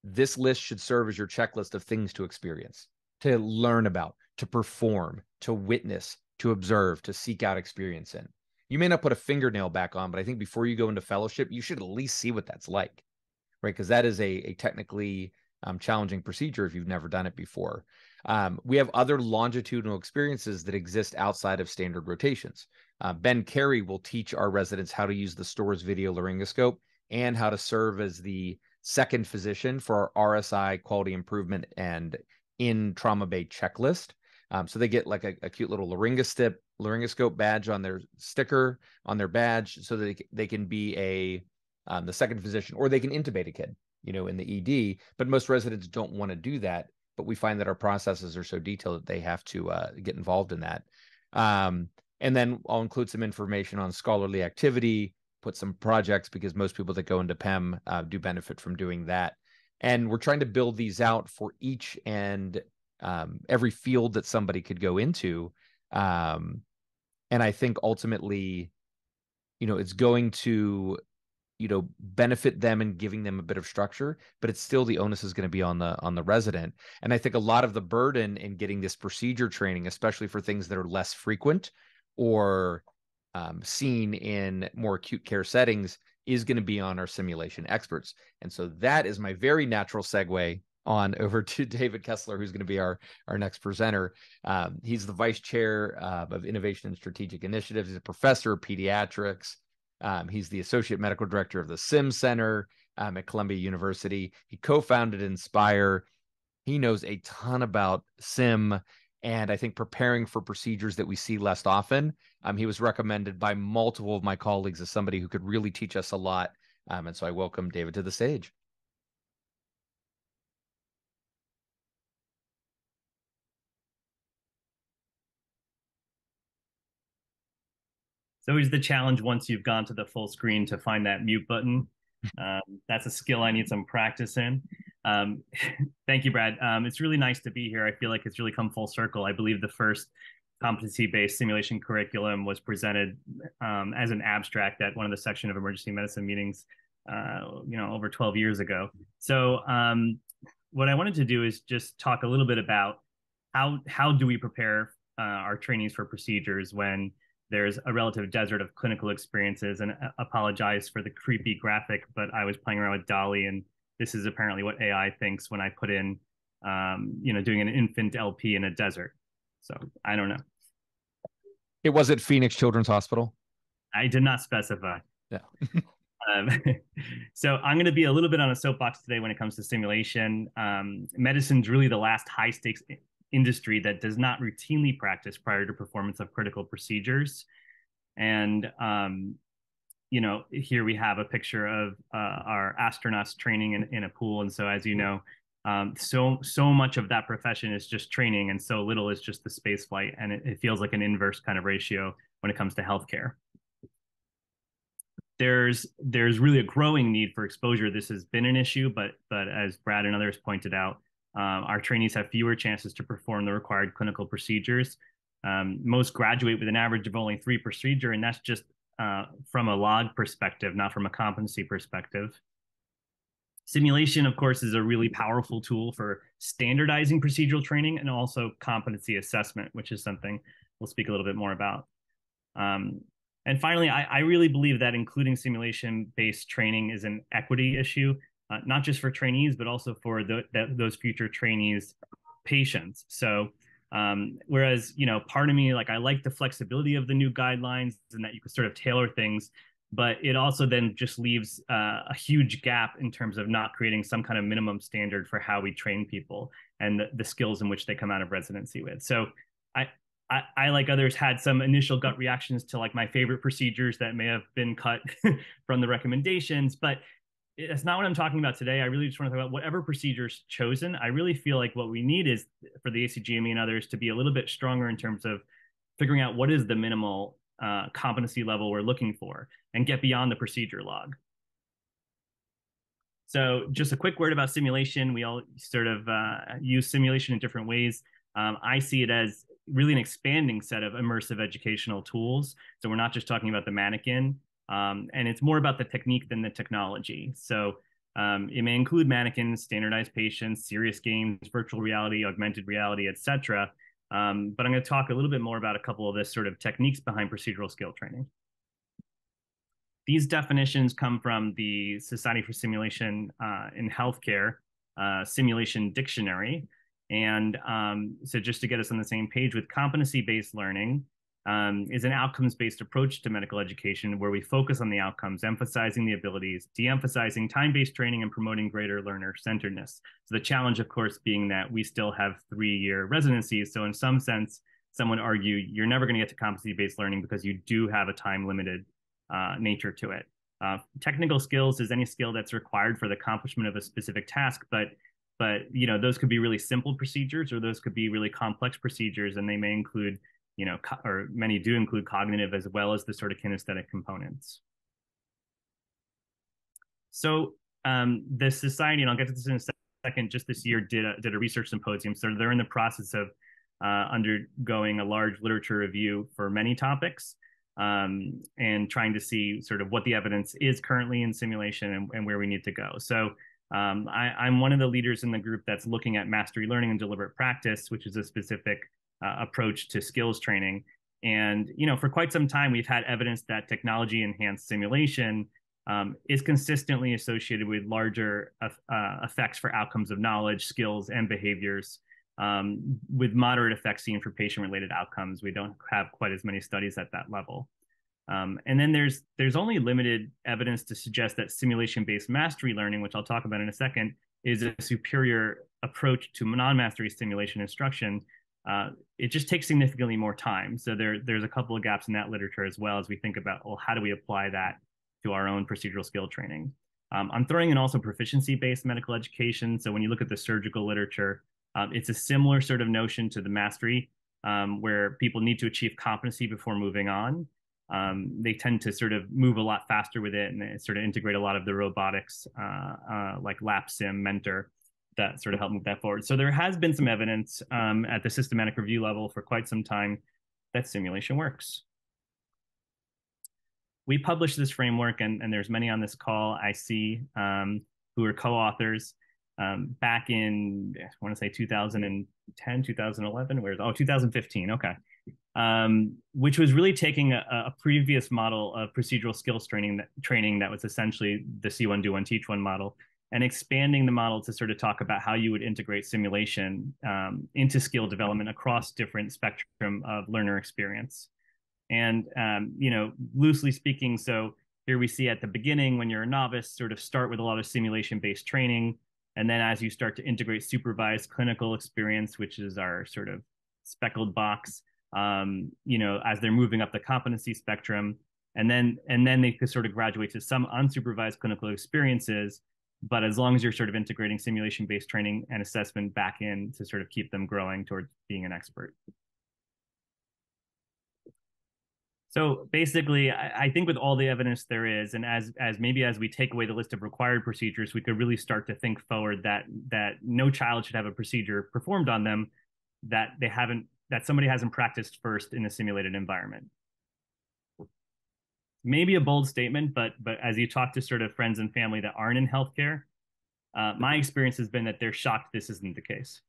this list should serve as your checklist of things to experience to learn about, to perform, to witness, to observe, to seek out experience in. You may not put a fingernail back on, but I think before you go into fellowship, you should at least see what that's like, right? Because that is a, a technically um, challenging procedure if you've never done it before. Um, we have other longitudinal experiences that exist outside of standard rotations. Uh, ben Carey will teach our residents how to use the Storz video laryngoscope and how to serve as the second physician for our RSI quality improvement and in trauma bay checklist. Um, so they get like a, a cute little laryngoscope laryngoscope badge on their sticker on their badge, so that they, they can be a um, the second physician, or they can intubate a kid, you know, in the ED. But most residents don't want to do that. But we find that our processes are so detailed that they have to uh, get involved in that. Um, and then I'll include some information on scholarly activity, put some projects because most people that go into PEM uh, do benefit from doing that and we're trying to build these out for each and um, every field that somebody could go into um, and i think ultimately you know it's going to you know benefit them and giving them a bit of structure but it's still the onus is going to be on the on the resident. And i think a lot of the burden in getting this procedure training especially for things that are less frequent or um, seen in more acute care settings is going to be on our simulation experts. And so that is my very natural segue on over to David Kessler, who's going to be our, our next presenter. Um, he's the vice chair uh, of innovation and strategic initiatives. He's a professor of pediatrics. Um, he's the associate medical director of the SIM Center um, at Columbia University. He co-founded Inspire. He knows a ton about SIM and I think preparing for procedures that we see less often. Um, he was recommended by multiple of my colleagues as somebody who could really teach us a lot. Um, and so I welcome David to the stage. It's always the challenge once you've gone to the full screen to find that mute button. Um, that's a skill I need some practice in. Um, thank you, Brad. Um, it's really nice to be here. I feel like it's really come full circle. I believe the first competency-based simulation curriculum was presented um, as an abstract at one of the section of emergency medicine meetings, uh, you know, over 12 years ago. So um, what I wanted to do is just talk a little bit about how how do we prepare uh, our trainees for procedures when there's a relative desert of clinical experiences and uh, apologize for the creepy graphic, but I was playing around with DALL-E and this is apparently what AI thinks when I put in, um, you know, doing an infant LP in a desert. So I don't know. It was at Phoenix Children's Hospital. I did not specify. Yeah. um, so I'm going to be a little bit on a soapbox today when it comes to simulation. Um, medicine's really the last high stakes industry that does not routinely practice prior to performance of critical procedures. And um, you know, here we have a picture of uh, our astronauts training in, in a pool. And so, as you know, um, so so much of that profession is just training, and so little is just the space flight. And it, it feels like an inverse kind of ratio when it comes to healthcare. There's there's really a growing need for exposure. This has been an issue, but but as Brad and others pointed out, um, our trainees have fewer chances to perform the required clinical procedures. Um, most graduate with an average of only three procedure, and that's just uh, from a log perspective, not from a competency perspective. Simulation, of course, is a really powerful tool for standardizing procedural training and also competency assessment, which is something we'll speak a little bit more about. Um, and finally, I, I, really believe that including simulation-based training is an equity issue, uh, not just for trainees, but also for the, the, those future trainees' patients. So um, whereas, you know, part of me, like, I like the flexibility of the new guidelines and that you can sort of tailor things, but it also then just leaves uh, a huge gap in terms of not creating some kind of minimum standard for how we train people and the, the skills in which they come out of residency with. So I, I, I, like others, had some initial gut reactions to like my favorite procedures that may have been cut from the recommendations, but that's not what I'm talking about today. I really just want to talk about whatever procedures chosen. I really feel like what we need is for the ACGME and others to be a little bit stronger in terms of figuring out what is the minimal uh, competency level we're looking for and get beyond the procedure log. So just a quick word about simulation. We all sort of uh, use simulation in different ways. Um, I see it as really an expanding set of immersive educational tools. So we're not just talking about the mannequin, um, and it's more about the technique than the technology. So um, it may include mannequins, standardized patients, serious games, virtual reality, augmented reality, etc. Um, but I'm going to talk a little bit more about a couple of the sort of techniques behind procedural skill training. These definitions come from the Society for Simulation uh, in Healthcare uh, Simulation Dictionary. And um, so, just to get us on the same page with competency based learning, um, is an outcomes based approach to medical education where we focus on the outcomes, emphasizing the abilities, de emphasizing time based training, and promoting greater learner centeredness. So, the challenge, of course, being that we still have three year residencies. So, in some sense, some would argue you're never going to get to competency based learning because you do have a time limited uh, nature to it. Uh, technical skills is any skill that's required for the accomplishment of a specific task, but but you know those could be really simple procedures or those could be really complex procedures, and they may include you know or many do include cognitive as well as the sort of kinesthetic components. So um, the society, and I'll get to this in a second, just this year did a, did a research symposium. So they're in the process of uh, undergoing a large literature review for many topics um, and trying to see sort of what the evidence is currently in simulation and, and where we need to go. So um, I, I, am one of the leaders in the group that's looking at mastery learning and deliberate practice, which is a specific uh, approach to skills training. And you know, for quite some time, we've had evidence that technology enhanced simulation um, is consistently associated with larger uh, effects for outcomes of knowledge, skills, and behaviors um, with moderate effects seen for patient-related outcomes. We don't have quite as many studies at that level. Um, and then there's there's only limited evidence to suggest that simulation-based mastery learning, which I'll talk about in a second, is a superior approach to non-mastery simulation instruction. Uh, it just takes significantly more time. So there there's a couple of gaps in that literature as well as we think about well how do we apply that to our own procedural skill training. Um, I'm throwing in also proficiency-based medical education. So when you look at the surgical literature, um, it's a similar sort of notion to the mastery, um, where people need to achieve competency before moving on. Um, they tend to sort of move a lot faster with it and sort of integrate a lot of the robotics, uh, uh, like LapSim, Mentor, that sort of help move that forward. So there has been some evidence um, at the systematic review level for quite some time that simulation works. We published this framework, and, and there's many on this call I see um, who are co-authors um, back in I want to say 2010, 2011. Where's oh 2015? Okay, um, which was really taking a, a, previous model of procedural skills training that training that was essentially the see one do one teach one model and expanding the model to sort of talk about how you would integrate simulation um, into skill development across different spectrum of learner experience. And um, you know, loosely speaking, so here we see at the beginning when you're a novice, sort of start with a lot of simulation based training and then as you start to integrate supervised clinical experience, which is our sort of speckled box, um, you know, as they're moving up the competency spectrum, and then and then they could sort of graduate to some unsupervised clinical experiences. But as long as you're sort of integrating simulation-based training and assessment back in to sort of keep them growing towards being an expert. So basically, I, I, think with all the evidence there is, and as as maybe as we take away the list of required procedures, we could really start to think forward that that no child should have a procedure performed on them that they haven't that somebody hasn't practiced first in a simulated environment. Maybe a bold statement, but but as you talk to sort of friends and family that aren't in healthcare, uh, my experience has been that they're shocked this isn't the case.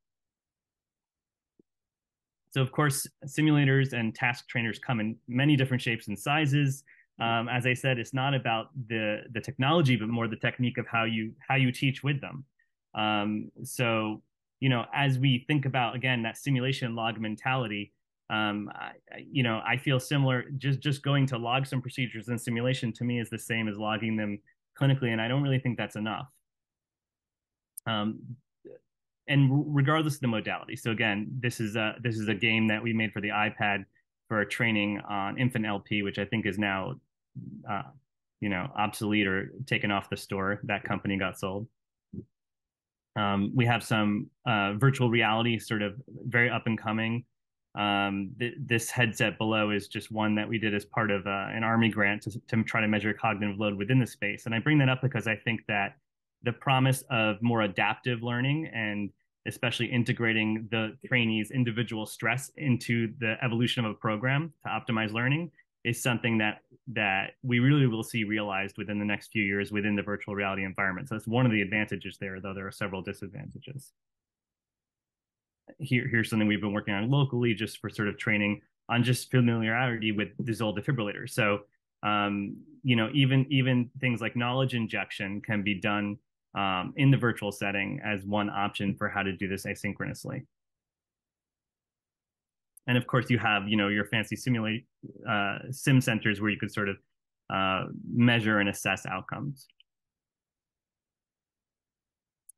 So of course, simulators and task trainers come in many different shapes and sizes. Um, as I said, it's not about the the technology, but more the technique of how you how you teach with them. Um, so you know, as we think about again that simulation log mentality, um, I, you know, I feel similar. Just just going to log some procedures in simulation to me is the same as logging them clinically, and I don't really think that's enough. Um, and regardless of the modality. So again, this is a this is a game that we made for the iPad for training on infant LP, which I think is now uh, you know, obsolete or taken off the store. That company got sold. Um, we have some uh, virtual reality, sort of very up and coming. Um, th- this headset below is just one that we did as part of uh, an Army grant to, to try to measure cognitive load within the space. And I bring that up because I think that the promise of more adaptive learning and especially integrating the trainees' individual stress into the evolution of a program to optimize learning is something that that we really will see realized within the next few years within the virtual reality environment. So that's one of the advantages there, though there are several disadvantages. Here, here's something we've been working on locally just for sort of training on just familiarity with dissolved defibrillators. So, um, you know, even even things like knowledge injection can be done um, in the virtual setting as one option for how to do this asynchronously. And of course, you have you know your fancy simulate uh, sim centers where you could sort of uh, measure and assess outcomes.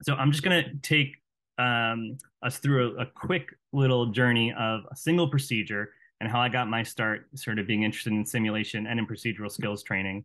So I'm just going to take um, us through a, a, quick little journey of a single procedure and how I got my start sort of being interested in simulation and in procedural skills training.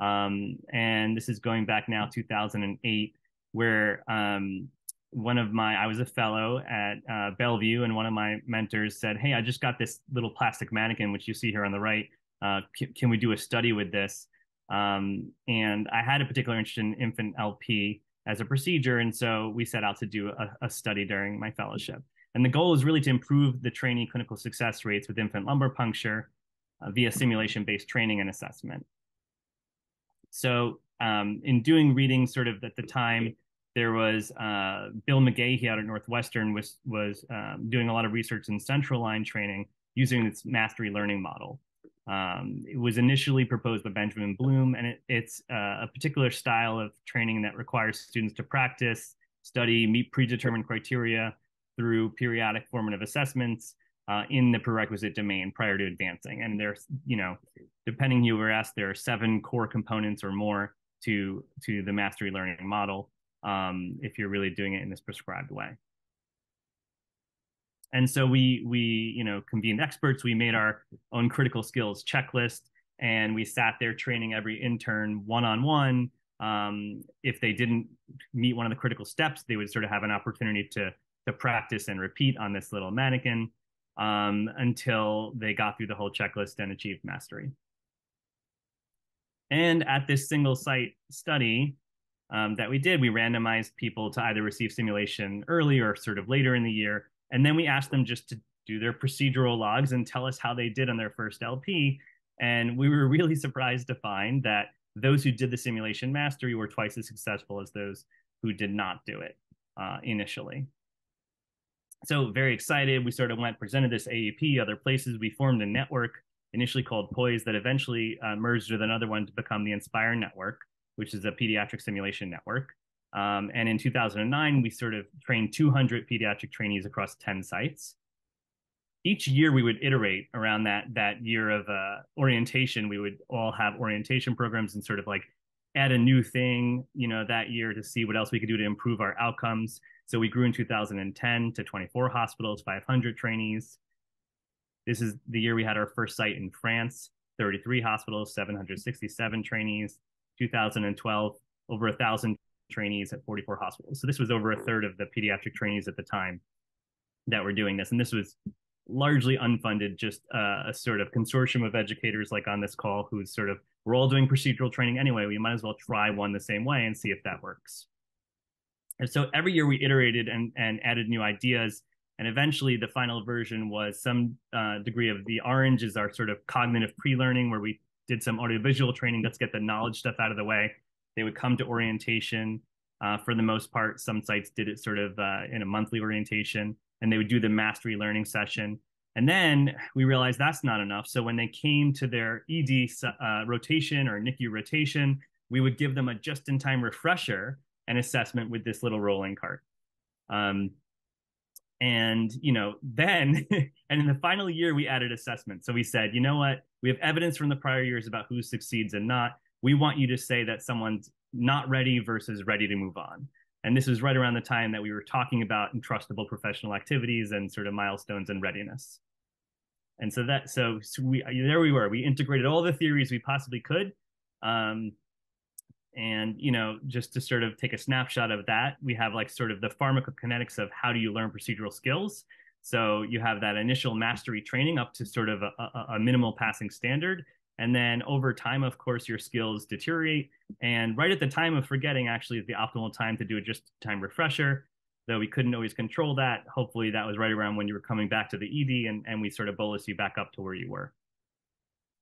Um, and this is going back now 2008, where um, one of my I was a fellow at uh, Bellevue, and one of my mentors said, "Hey, I just got this little plastic mannequin, which you see here on the right. Uh, c- can we do a study with this?" Um, and I had a particular interest in infant LP as a procedure, and so we set out to do a, a study during my fellowship. And the goal is really to improve the trainee clinical success rates with infant lumbar puncture uh, via simulation-based training and assessment. So um, in doing readings sort of at the time, there was uh, Bill McGaghie out at Northwestern was was um, doing a lot of research in central line training using its mastery learning model. Um, it was initially proposed by Benjamin Bloom, and it, it's uh, a particular style of training that requires students to practice, study, meet predetermined criteria through periodic formative assessments, uh, in the prerequisite domain prior to advancing. And there's, you know, depending who were asked, there are seven core components or more to to the mastery learning model um, if you're really doing it in this prescribed way. And so we we you know convened experts. We made our own critical skills checklist, and we sat there training every intern one on one. If they didn't meet one of the critical steps, they would sort of have an opportunity to to practice and repeat on this little mannequin um, until they got through the whole checklist and achieved mastery. And at this single site study um, that we did, we randomized people to either receive simulation early or sort of later in the year. And then we asked them just to do their procedural logs and tell us how they did on their first LP. And we were really surprised to find that those who did the simulation mastery were twice as successful as those who did not do it uh, initially so very excited. We sort of went presented this AEP other places. We formed a network initially called Poise that eventually uh, merged with another one to become the Inspire Network, which is a pediatric simulation network. Um, and in 2009, we sort of trained 200 pediatric trainees across 10 sites. Each year, we would iterate around that that year of uh, orientation. We would all have orientation programs and sort of like add a new thing, you know, that year to see what else we could do to improve our outcomes. So we grew in 2010 to 24 hospitals, 500 trainees. This is the year we had our first site in France, 33 hospitals, 767 trainees. 2012, over a thousand trainees at 44 hospitals. So this was over a third of the pediatric trainees at the time that were doing this. And this was largely unfunded, just uh, a sort of consortium of educators like on this call who's sort of, we're all doing procedural training anyway. We might as well try one the same way and see if that works. And so every year we iterated and, and added new ideas. And eventually the final version was some uh, degree of the orange is our sort of cognitive pre-learning where we did some audiovisual training. Let's get the knowledge stuff out of the way. They would come to orientation. Uh, for the most part, some sites did it sort of uh, in a monthly orientation and they would do the mastery learning session. And then we realized that's not enough. So when they came to their ED uh, rotation or NICU rotation, we would give them a just-in-time refresher an assessment with this little rolling cart. Um, and you know, then and in the final year we added assessment. So we said, you know what, we have evidence from the prior years about who succeeds and not. We want you to say that someone's not ready versus ready to move on. And this was right around the time that we were talking about entrustable professional activities and sort of milestones and readiness. And so that so, so we there we were. We integrated all the theories we possibly could Um, and you know, just to sort of take a snapshot of that, we have like sort of the pharmacokinetics of how do you learn procedural skills. So you have that initial mastery training up to sort of a, a, a minimal passing standard. And then over time, of course, your skills deteriorate. And right at the time of forgetting actually is the optimal time to do a just time refresher. Though we couldn't always control that. Hopefully that was right around when you were coming back to the ED and, and we sort of bolus you back up to where you were.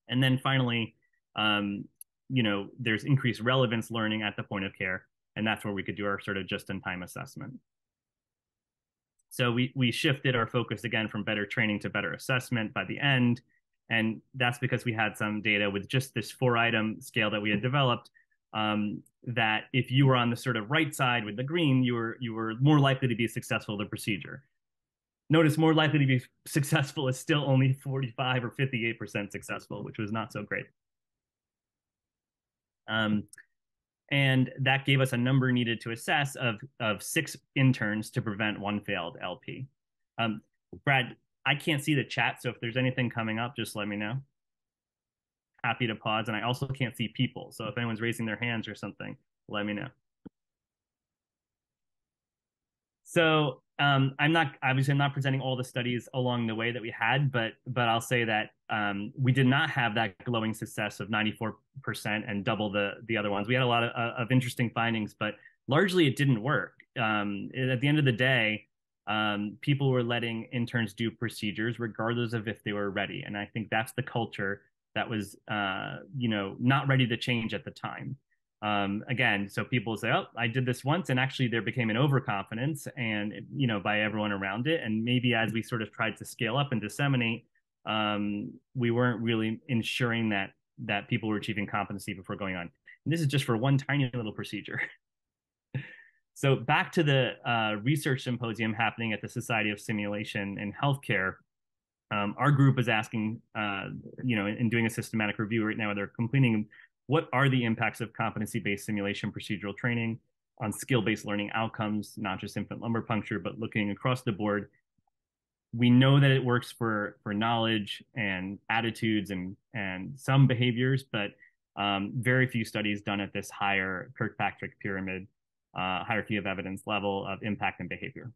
And then finally, um, you know, there's increased relevance learning at the point of care, and that's where we could do our sort of just-in-time assessment. So we we shifted our focus again from better training to better assessment by the end, and that's because we had some data with just this four-item scale that we had developed. Um, that if you were on the sort of right side with the green, you were you were more likely to be successful the procedure. Notice more likely to be successful is still only 45 or 58% successful, which was not so great. Um, and that gave us a number needed to assess of, of six interns to prevent one failed LP. Um, Brad, I can't see the chat, so if there's anything coming up, just let me know. Happy to pause, and I also can't see people, so if anyone's raising their hands or something, let me know. So um, I'm not obviously I'm not presenting all the studies along the way that we had, but but I'll say that um, we did not have that glowing success of 94% and double the the other ones. We had a lot of, of interesting findings, but largely it didn't work. Um, at the end of the day, um, people were letting interns do procedures regardless of if they were ready, and I think that's the culture that was uh, you know not ready to change at the time um, again, so people say, "Oh, I did this once," and actually there became an overconfidence, and you know, by everyone around it. And maybe as we sort of tried to scale up and disseminate, um, we weren't really ensuring that that people were achieving competency before going on. And this is just for one tiny little procedure. so back to the uh, research symposium happening at the Society of Simulation in Healthcare. Um, our group is asking, uh, you know, in doing a systematic review right now. They're completing what are the impacts of competency-based simulation procedural training on skill-based learning outcomes, not just infant lumbar puncture, but looking across the board. We know that it works for for knowledge and attitudes and and some behaviors, but um, very few studies done at this higher Kirkpatrick pyramid uh, hierarchy of evidence level of impact and behavior.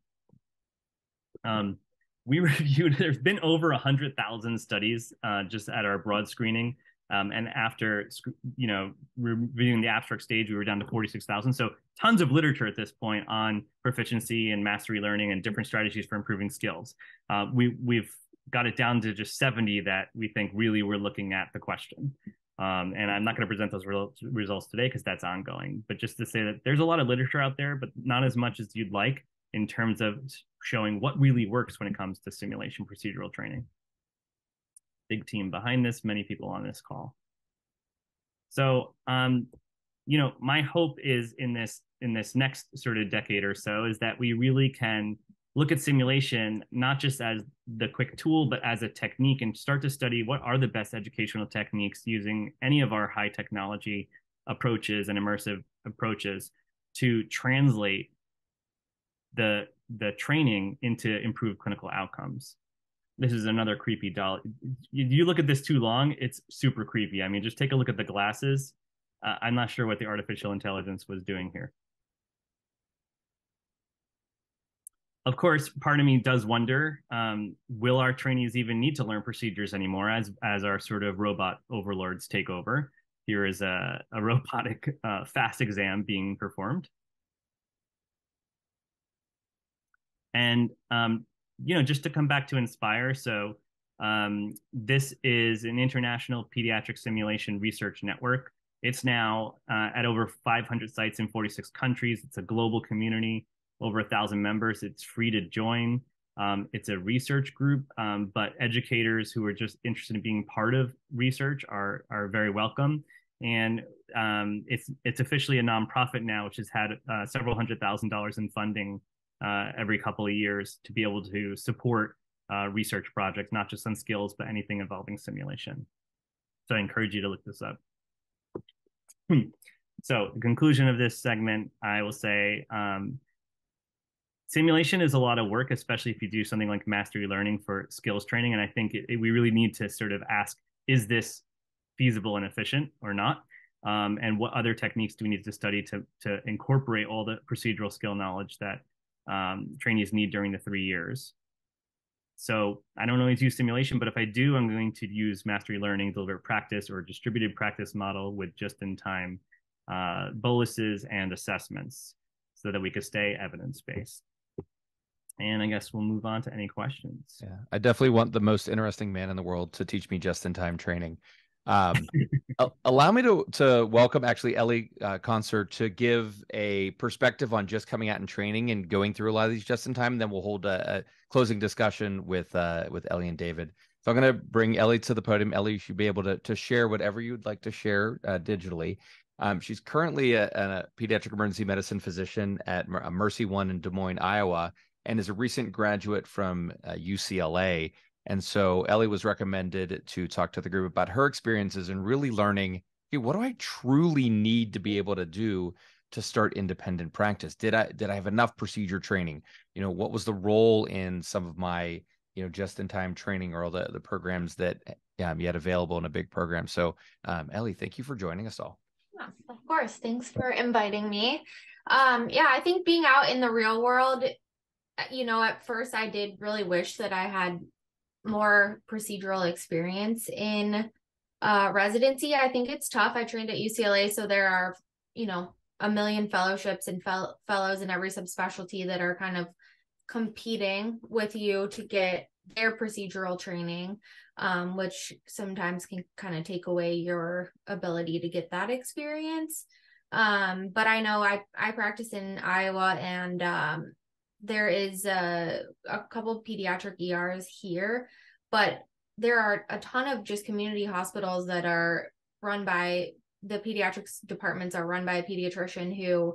Um, we reviewed, there's been over 100,000 studies uh, just at our broad screening um, and after, you know, reviewing the abstract stage, we were down to 46,000. So tons of literature at this point on proficiency and mastery learning and different strategies for improving skills. Uh, we, we've got it down to just 70 that we think really we're looking at the question. Um, and I'm not going to present those re results today because that's ongoing, but just to say that there's a lot of literature out there, but not as much as you'd like in terms of showing what really works when it comes to simulation procedural training big team behind this, many people on this call. So, um, you know, my hope is in this in this next sort of decade or so is that we really can look at simulation not just as the quick tool, but as a technique and start to study what are the best educational techniques using any of our high technology approaches and immersive approaches to translate the the training into improved clinical outcomes this is another creepy doll. You, look at this too long, it's super creepy. I mean, just take a look at the glasses. Uh, I'm not sure what the artificial intelligence was doing here. Of course, part of me does wonder, um, will our trainees even need to learn procedures anymore as, as our sort of robot overlords take over? Here is a, a robotic uh, fast exam being performed. And um, you know, just to come back to Inspire, so um, this is an international pediatric simulation research network. It's now uh, at over 500 sites in 46 countries. It's a global community, over a thousand members. It's free to join. Um, it's a research group, um, but educators who are just interested in being part of research are are very welcome. And um, it's it's officially a nonprofit now, which has had uh, several hundred thousand dollars in funding uh, every couple of years to be able to support uh, research projects, not just on skills, but anything involving simulation. So I encourage you to look this up. so the conclusion of this segment, I will say, um, simulation is a lot of work, especially if you do something like mastery learning for skills training. And I think it, it, we really need to sort of ask, is this feasible and efficient or not? um, and what other techniques do we need to study to to incorporate all the procedural skill knowledge that um, trainees need during the three years. So I don't always use simulation, but if I do, I'm going to use mastery learning, deliberate practice, or distributed practice model with just-in-time uh, boluses and assessments so that we could stay evidence-based. And I guess we'll move on to any questions. Yeah, I definitely want the most interesting man in the world to teach me just-in-time training. Um, allow me to to welcome actually Ellie uh, Conser to give a perspective on just coming out and training and going through a lot of these just in time. And then we'll hold a, a closing discussion with uh, with Ellie and David. So I'm going to bring Ellie to the podium. Ellie, you should be able to to share whatever you'd like to share uh, digitally. Um, she's currently a, a, pediatric emergency medicine physician at MercyOne in Des Moines, Iowa, and is a recent graduate from UCLA uh, and so Ellie was recommended to talk to the group about her experiences and really learning, hey, what do I truly need to be able to do to start independent practice? Did I did I have enough procedure training? You know, what was the role in some of my, you know, just in time training or all the, the programs that um, you had available in a big program. So um, Ellie, thank you for joining us all. Yeah, of course. Thanks for inviting me. Um, yeah, I think being out in the real world, you know, at first I did really wish that I had more procedural experience in uh, residency. I think it's tough. I trained at UCLA, so there are, you know, a million fellowships and fel- fellows in every subspecialty that are kind of competing with you to get their procedural training, um, which sometimes can kind of take away your ability to get that experience. Um, but I know I I practice in Iowa and um, there is a, a couple pediatric ERs here, but there are a ton of just community hospitals that are run by the pediatrics departments are run by a pediatrician who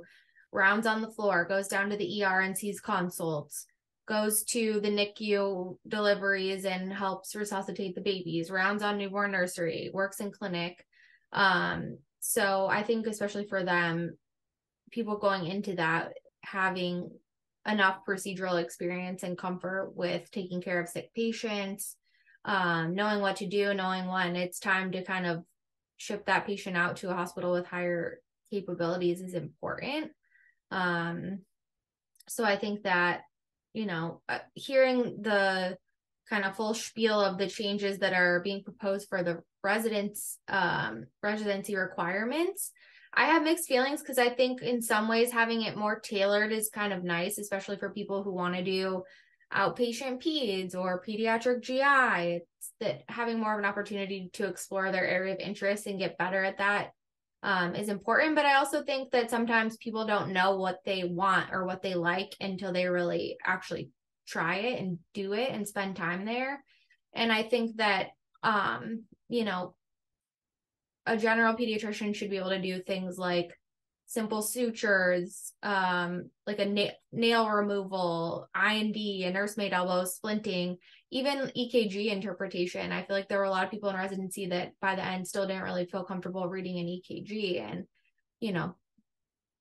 rounds on the floor, goes down to the ER and sees consults, goes to the NICU deliveries and helps resuscitate the babies, rounds on newborn nursery, works in clinic. Um, so I think especially for them, people going into that having enough procedural experience and comfort with taking care of sick patients, um, knowing what to do, knowing when it's time to kind of ship that patient out to a hospital with higher capabilities is important. Um, so I think that, you know, uh, hearing the kind of full spiel of the changes that are being proposed for the residents um, residency requirements I have mixed feelings because I think in some ways having it more tailored is kind of nice, especially for people who want to do outpatient peds or pediatric GI. It's that having more of an opportunity to explore their area of interest and get better at that um, is important. But I also think that sometimes people don't know what they want or what they like until they really actually try it and do it and spend time there. And I think that, um, you know, a general pediatrician should be able to do things like simple sutures, um, like a na- nail removal, IND, a nursemaid elbow, splinting, even EKG interpretation. I feel like there were a lot of people in residency that by the end still didn't really feel comfortable reading an EKG. And, you know,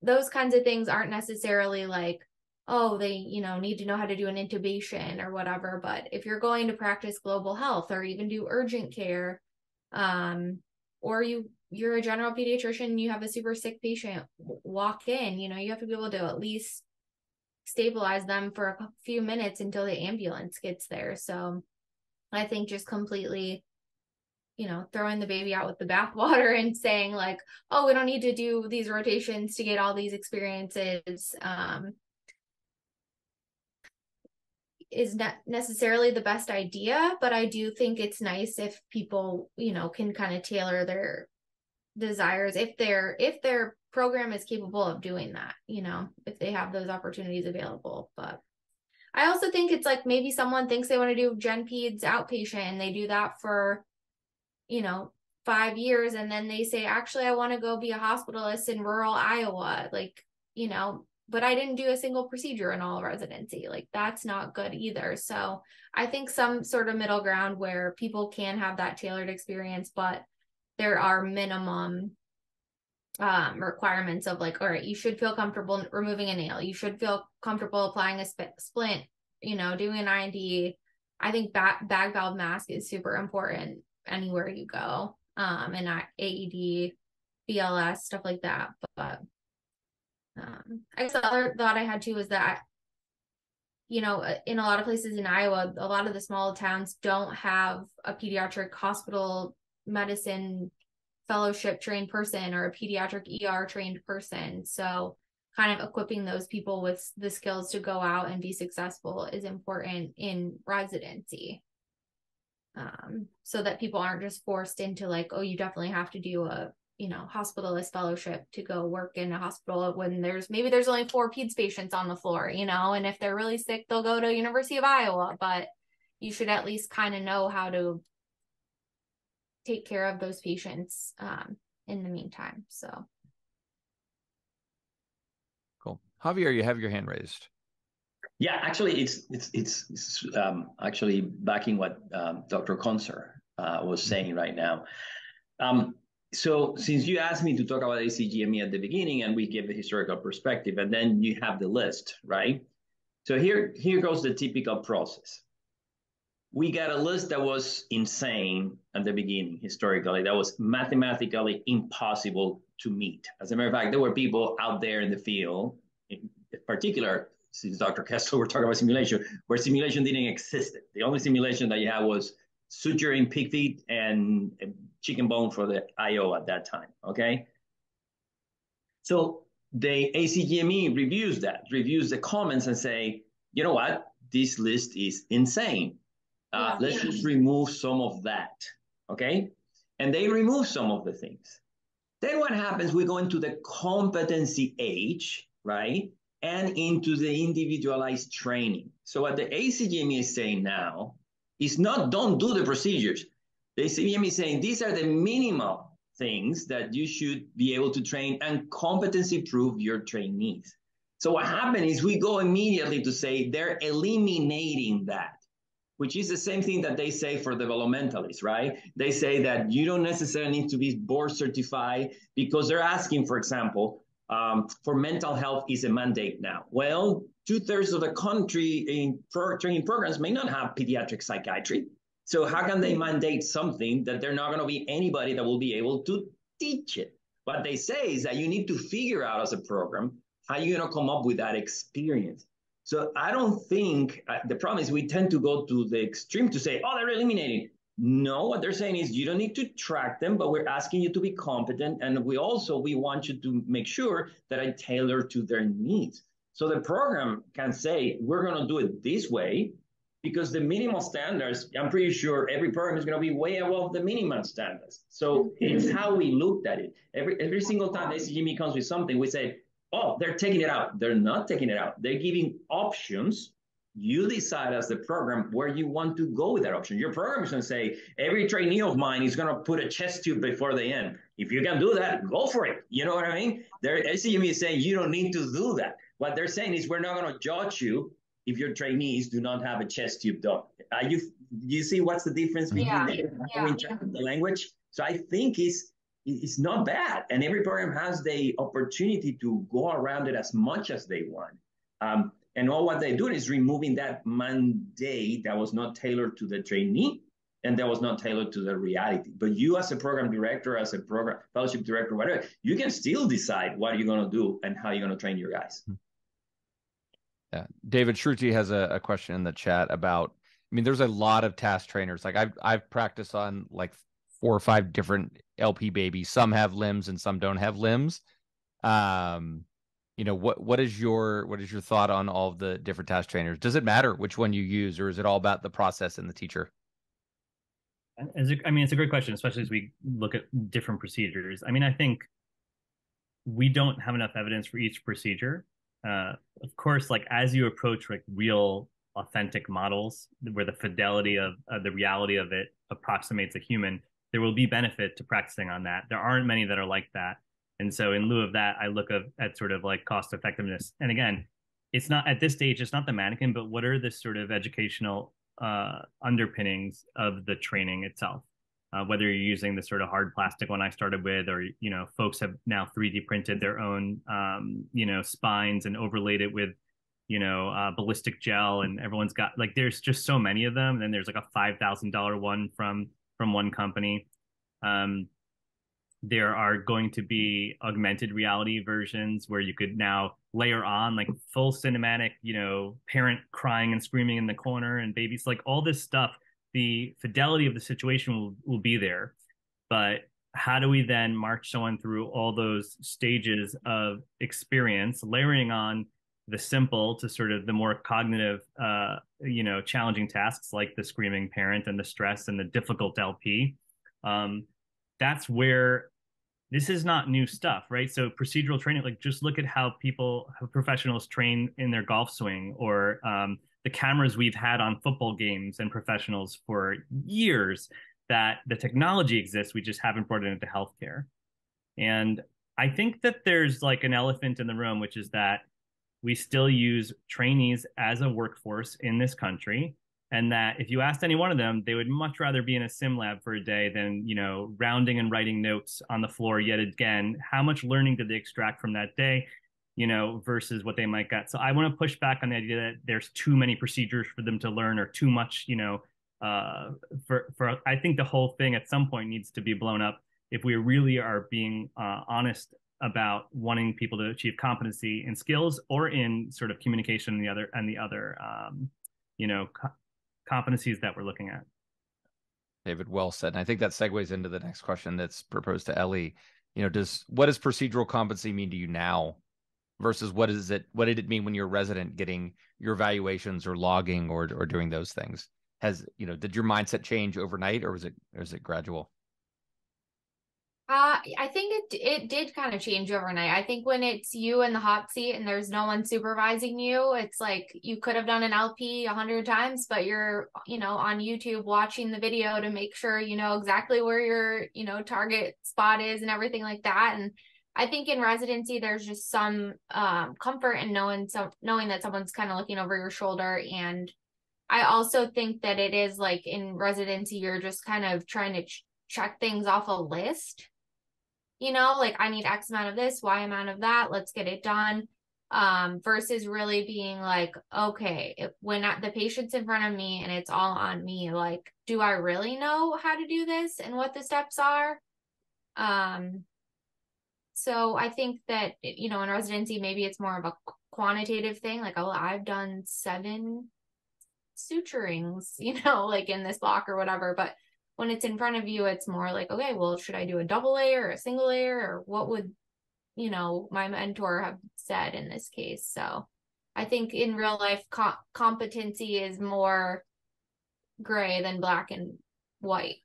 those kinds of things aren't necessarily like, oh, they, you know, need to know how to do an intubation or whatever. But if you're going to practice global health or even do urgent care, um, or you you're a general pediatrician you have a super sick patient walk in you know you have to be able to at least stabilize them for a few minutes until the ambulance gets there. So i think just completely you know throwing the baby out with the bathwater and saying like oh we don't need to do these rotations to get all these experiences um is not necessarily the best idea, but I do think it's nice if people, you know, can kind of tailor their desires if their if their program is capable of doing that, you know, if they have those opportunities available. But I also think it's like maybe someone thinks they want to do Gen Peds outpatient and they do that for, you know, five years and then they say, actually, I want to go be a hospitalist in rural Iowa. Like, you know, but I didn't do a single procedure in all residency. Like that's not good either. So I think some sort of middle ground where people can have that tailored experience, but there are minimum um, requirements of like, all right, you should feel comfortable removing a nail. You should feel comfortable applying a sp- splint, you know, doing an IND. I think ba- bag valve mask is super important anywhere you go. Um, and AED BLS, stuff like that. But um, I guess the other thought I had too was that, you know, uh, in a lot of places in Iowa, a lot of the small towns don't have a pediatric hospital medicine fellowship trained person or a pediatric ER trained person. So, kind of equipping those people with the skills to go out and be successful is important in residency. Um, so that people aren't just forced into like, oh, you definitely have to do a you know hospitalist fellowship to go work in a hospital when there's maybe there's only four peds patients on the floor you know and if they're really sick they'll go to university of iowa but you should at least kind of know how to take care of those patients um, in the meantime so. Cool. Javier you have your hand raised. Yeah actually it's it's it's, it's um, actually backing what um, dr Conser uh, was saying right now. Um, so since you asked me to talk about ACGME at the beginning and we give the historical perspective and then you have the list, right? So here, here goes the typical process. We got a list that was insane at the beginning, historically, that was mathematically impossible to meet. As a matter of fact, there were people out there in the field, in particular, since Dr. Kessler, we're talking about simulation, where simulation didn't exist. The only simulation that you had was suturing pig feet and chicken bone for the IO at that time, okay? So the ACGME reviews that, reviews the comments and say, you know what, this list is insane. Uh, yeah. Let's just remove some of that, okay? And they remove some of the things. Then what happens, we go into the competency age, right? And into the individualized training. So what the ACGME is saying now is not don't do the procedures. The ACGME is saying these are the minimal things that you should be able to train and competency prove your trainees. So what happened is we go immediately to say they're eliminating that, which is the same thing that they say for developmentalists, right? They say that you don't necessarily need to be board certified because they're asking, for example, um, for mental health is a mandate now. Well, two thirds of the country in pro- training programs may not have pediatric psychiatry. So how can they mandate something that they're not going to be anybody that will be able to teach it? What they say is that you need to figure out as a program how you're going to come up with that experience. So I don't think uh, the problem is we tend to go to the extreme to say, oh, they're eliminating. No, what they're saying is you don't need to track them, but we're asking you to be competent. And we also, we want you to make sure that I tailor to their needs. So the program can say, we're going to do it this way because the minimal standards, I'm pretty sure every program is going to be way above the minimum standards. So it's how we looked at it. Every, every single time the ACGME comes with something, we say, oh, they're taking it out. They're not taking it out. They're giving options you decide as the program where you want to go with that option. Your program is going to say, every trainee of mine is going to put a chest tube before the end. If you can do that, go for it. You know what I mean? Their ACGME is saying you don't need to do that. What they're saying is we're not going to judge you if your trainees do not have a chest tube done. Are you you see what's the difference between yeah. the, yeah. the language? So I think it's it's not bad, and every program has the opportunity to go around it as much as they want. Um, and all what they're doing is removing that mandate that was not tailored to the trainee and that was not tailored to the reality. But you as a program director, as a program fellowship director, whatever, you can still decide what you're going to do and how you're going to train your guys. Yeah. David Shruti has a, a question in the chat about, I mean, there's a lot of task trainers. Like I've, I've practiced on like four or five different LP babies. Some have limbs and some don't have limbs. Um, you know what what is your what is your thought on all the different task trainers does it matter which one you use or is it all about the process and the teacher I mean, it's a great question, especially as we look at different procedures. I mean, I think we don't have enough evidence for each procedure. Uh, of course, like as you approach like real, authentic models where the fidelity of uh, the reality of it approximates a human, there will be benefit to practicing on that. There aren't many that are like that. And so in lieu of that, I look at, at sort of like cost effectiveness. And again, it's not at this stage, it's not the mannequin, but what are the sort of educational uh, underpinnings of the training itself? Uh, whether you're using the sort of hard plastic one I started with, or you know, folks have now 3D printed their own, um, you know, spines and overlaid it with, you know, uh, ballistic gel, and everyone's got like there's just so many of them. And then there's like a five thousand dollar one from from one company. Um, there are going to be augmented reality versions where you could now layer on like full cinematic, you know, parent crying and screaming in the corner and babies, like all this stuff. The fidelity of the situation will, will be there. But how do we then march someone through all those stages of experience, layering on the simple to sort of the more cognitive, uh, you know, challenging tasks like the screaming parent and the stress and the difficult LP? Um, that's where this is not new stuff, right? So procedural training, like just look at how people, how professionals train in their golf swing, or um, the cameras we've had on football games and professionals for years. That the technology exists, we just haven't brought it into healthcare. And I think that there's like an elephant in the room, which is that we still use trainees as a workforce in this country and that if you asked any one of them they would much rather be in a sim lab for a day than you know rounding and writing notes on the floor yet again how much learning did they extract from that day you know versus what they might get so i want to push back on the idea that there's too many procedures for them to learn or too much you know uh, for for i think the whole thing at some point needs to be blown up if we really are being uh, honest about wanting people to achieve competency in skills or in sort of communication and the other and the other um, you know competencies that we're looking at. David, well said. And I think that segues into the next question that's proposed to Ellie. You know, does what does procedural competency mean to you now versus what is it what did it mean when you're a resident getting your evaluations or logging or or doing those things? Has you know, did your mindset change overnight or was it or is it gradual? Uh, I think it it did kind of change overnight. I think when it's you in the hot seat and there's no one supervising you, it's like you could have done an LP a hundred times, but you're you know on YouTube watching the video to make sure you know exactly where your you know target spot is and everything like that. And I think in residency there's just some um, comfort in knowing some knowing that someone's kind of looking over your shoulder and I also think that it is like in residency you're just kind of trying to ch- check things off a list you know, like I need X amount of this, Y amount of that, let's get it done. Um, versus really being like, okay, if, when the patient's in front of me and it's all on me, like, do I really know how to do this and what the steps are? Um, so I think that, eh, you know, in residency, maybe it's more of a quantitative thing. Like, oh, I've done seven suturings, you know, like in this block or whatever. But when it's in front of you it's more like okay well should i do a double layer or a single layer or what would you know my mentor have said in this case so i think in real life co- competency is more gray than black and white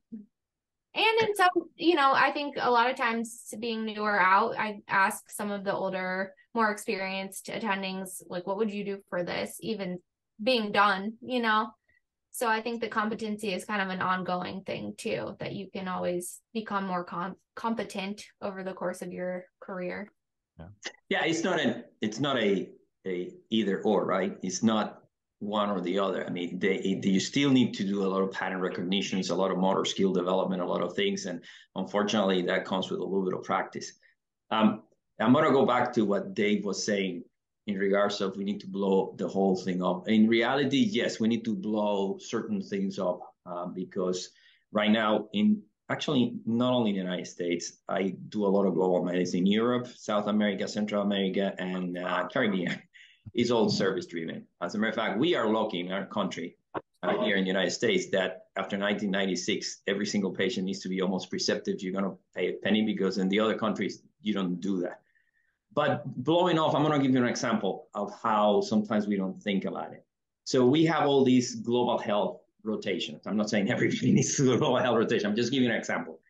and in some you know i think a lot of times being newer out i ask some of the older more experienced attendings like what would you do for this even being done you know so I think the competency is kind of an ongoing thing too, that you can always become more com- competent over the course of your career. Yeah. yeah, it's not an it's not a a either or, right? It's not one or the other. I mean, they, you still need to do a lot of pattern recognitions, a lot of motor skill development, a lot of things, and unfortunately, that comes with a little bit of practice. Um, I'm gonna go back to what Dave was saying in regards of we need to blow the whole thing up. In reality, yes, we need to blow certain things up uh, because right now in actually not only in the United States, I do a lot of global medicine in Europe, South America, Central America, and uh, Caribbean. It's all service driven. As a matter of fact, we are lucky in our country uh, here in the United States that after 1996, every single patient needs to be almost preceptive. You're going to pay a penny because in the other countries, you don't do that. But blowing off, I'm going to give you an example of how sometimes we don't think about it. So we have all these global health rotations. I'm not saying everybody needs to do global health rotation. I'm just giving an example.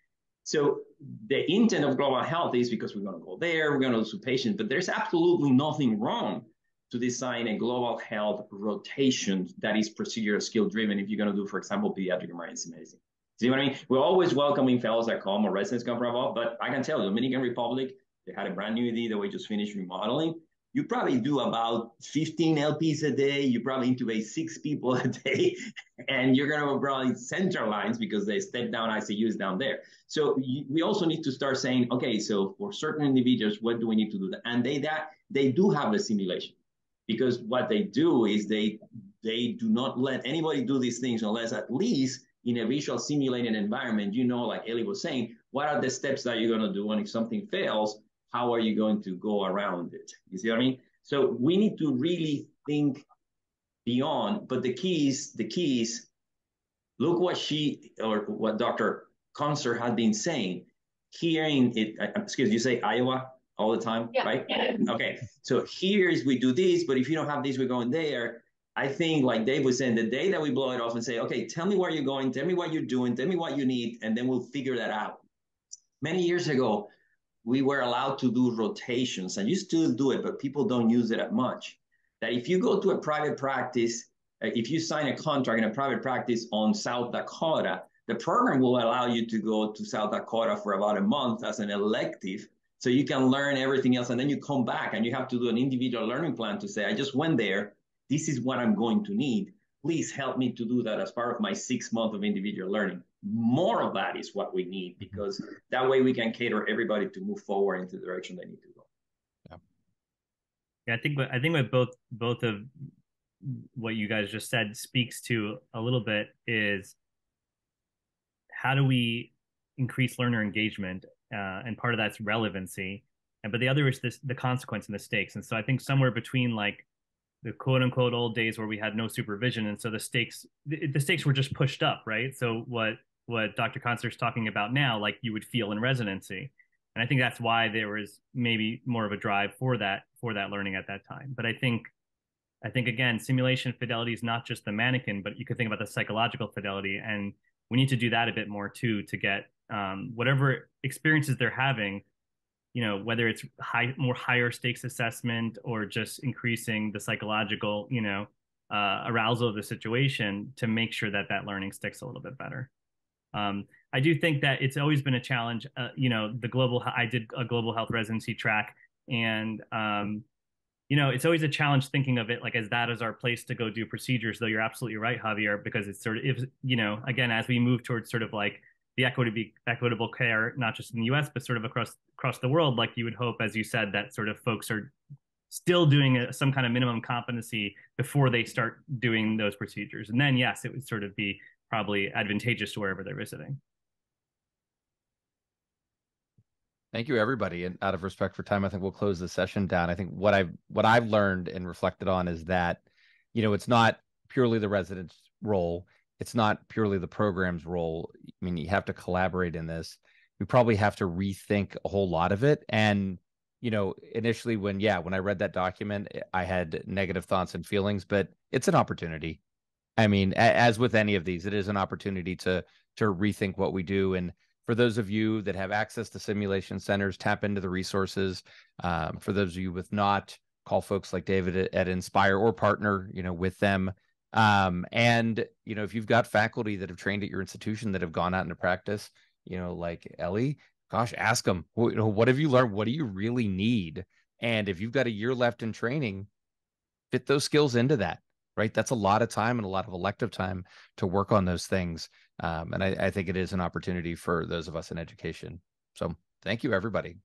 So the intent of global health is because we're going to go there, we're going to do patients, but there's absolutely nothing wrong to design a global health rotation that is procedural skill driven if you're going to do, for example, pediatric emergency medicine. See what I mean? We're always welcoming fellows that come or residents come from above, but I can tell you, Dominican Republic, they had a brand new ED that we just finished remodeling. You probably do about 15 LPs a day. You probably intubate six people a day, and you're going to probably central lines because they step down ICUs down there. So you, we also need to start saying, okay, so for certain individuals, what do we need to do? And they that they do have the simulation because what they do is they they do not let anybody do these things unless at least in a visual simulated environment, you know, like Ellie was saying, what are the steps that you're going to do? And if something fails, how are you going to go around it? You see what I mean? So we need to really think beyond, but the keys, the keys, look what she or what Dr. Conser had been saying. Hearing it, uh, excuse you say Iowa all the time, yeah. right? Yeah. Okay. So here's we do this, but if you don't have this, we're going there. I think, like Dave was saying, the day that we blow it off and say, okay, tell me where you're going, tell me what you're doing, tell me what you need, and then we'll figure that out. Many years ago, we were allowed to do rotations, and you still do it, but people don't use it as much. That if you go to a private practice, uh, if you sign a contract in a private practice on South Dakota, the program will allow you to go to South Dakota for about a month as an elective so you can learn everything else and then you come back and you have to do an individual learning plan to say i just went there this is what I'm going to need. Please help me to do that as part of my six month of individual learning. More of that is what we need because that way we can cater everybody to move forward into the direction they need to go. Yeah, yeah I think I think what both both of what you guys just said speaks to a little bit is how do we increase learner engagement uh, and part of that's relevancy and but the other is this the consequence and the stakes. And so i think somewhere between like the quote unquote old days where we had no supervision and so the stakes the, the stakes were just pushed up right? So what what dr Conser's talking about now like you would feel in residency. And i think that's why there was maybe more of a drive for that for that learning at that time. But i think i think again simulation fidelity is not just the mannequin but you could think about the psychological fidelity. And we need to do that a bit more too to get um, whatever experiences they're having you know whether it's high more higher stakes assessment or just increasing the psychological you know uh, arousal of the situation to make sure that that learning sticks a little bit better. Um, i do think that it's always been a challenge uh, you know the global i did a global health residency track and um, you know it's always a challenge thinking of it like as that is our place to go do procedures though you're absolutely right javier because it's sort of if you know again as we move towards sort of like the equitable equitable care, not just in the U.S. but sort of across across the world. Like you would hope, as you said, that sort of folks are still doing a, some kind of minimum competency before they start doing those procedures, and then yes, it would sort of be probably advantageous to wherever they're visiting. Thank you, everybody. And out of respect for time, I think we'll close the session down. I think what I've what I've learned and reflected on is that, you know, it's not purely the resident's role it's not purely the program's role. I mean, you have to collaborate in this. We probably have to rethink a whole lot of it. And, you know, initially when, yeah, when I read that document, eh, I had negative thoughts and feelings, but it's an opportunity. I mean, as with any of these, it is an opportunity to to rethink what we do. And for those of you that have access to simulation centers, tap into the resources. Um, for those of you with not, call folks like David at, at Inspire or partner, you know, with them um, and you know, if you've got faculty that have trained at your institution that have gone out into practice, you know, like Ellie, gosh, ask them, you know, what have you learned? What do you really need? And if you've got a year left in training, fit those skills into that. Right, that's a lot of time and a lot of elective time to work on those things. Um, and I, I think it is an opportunity for those of us in education. So, thank you, everybody.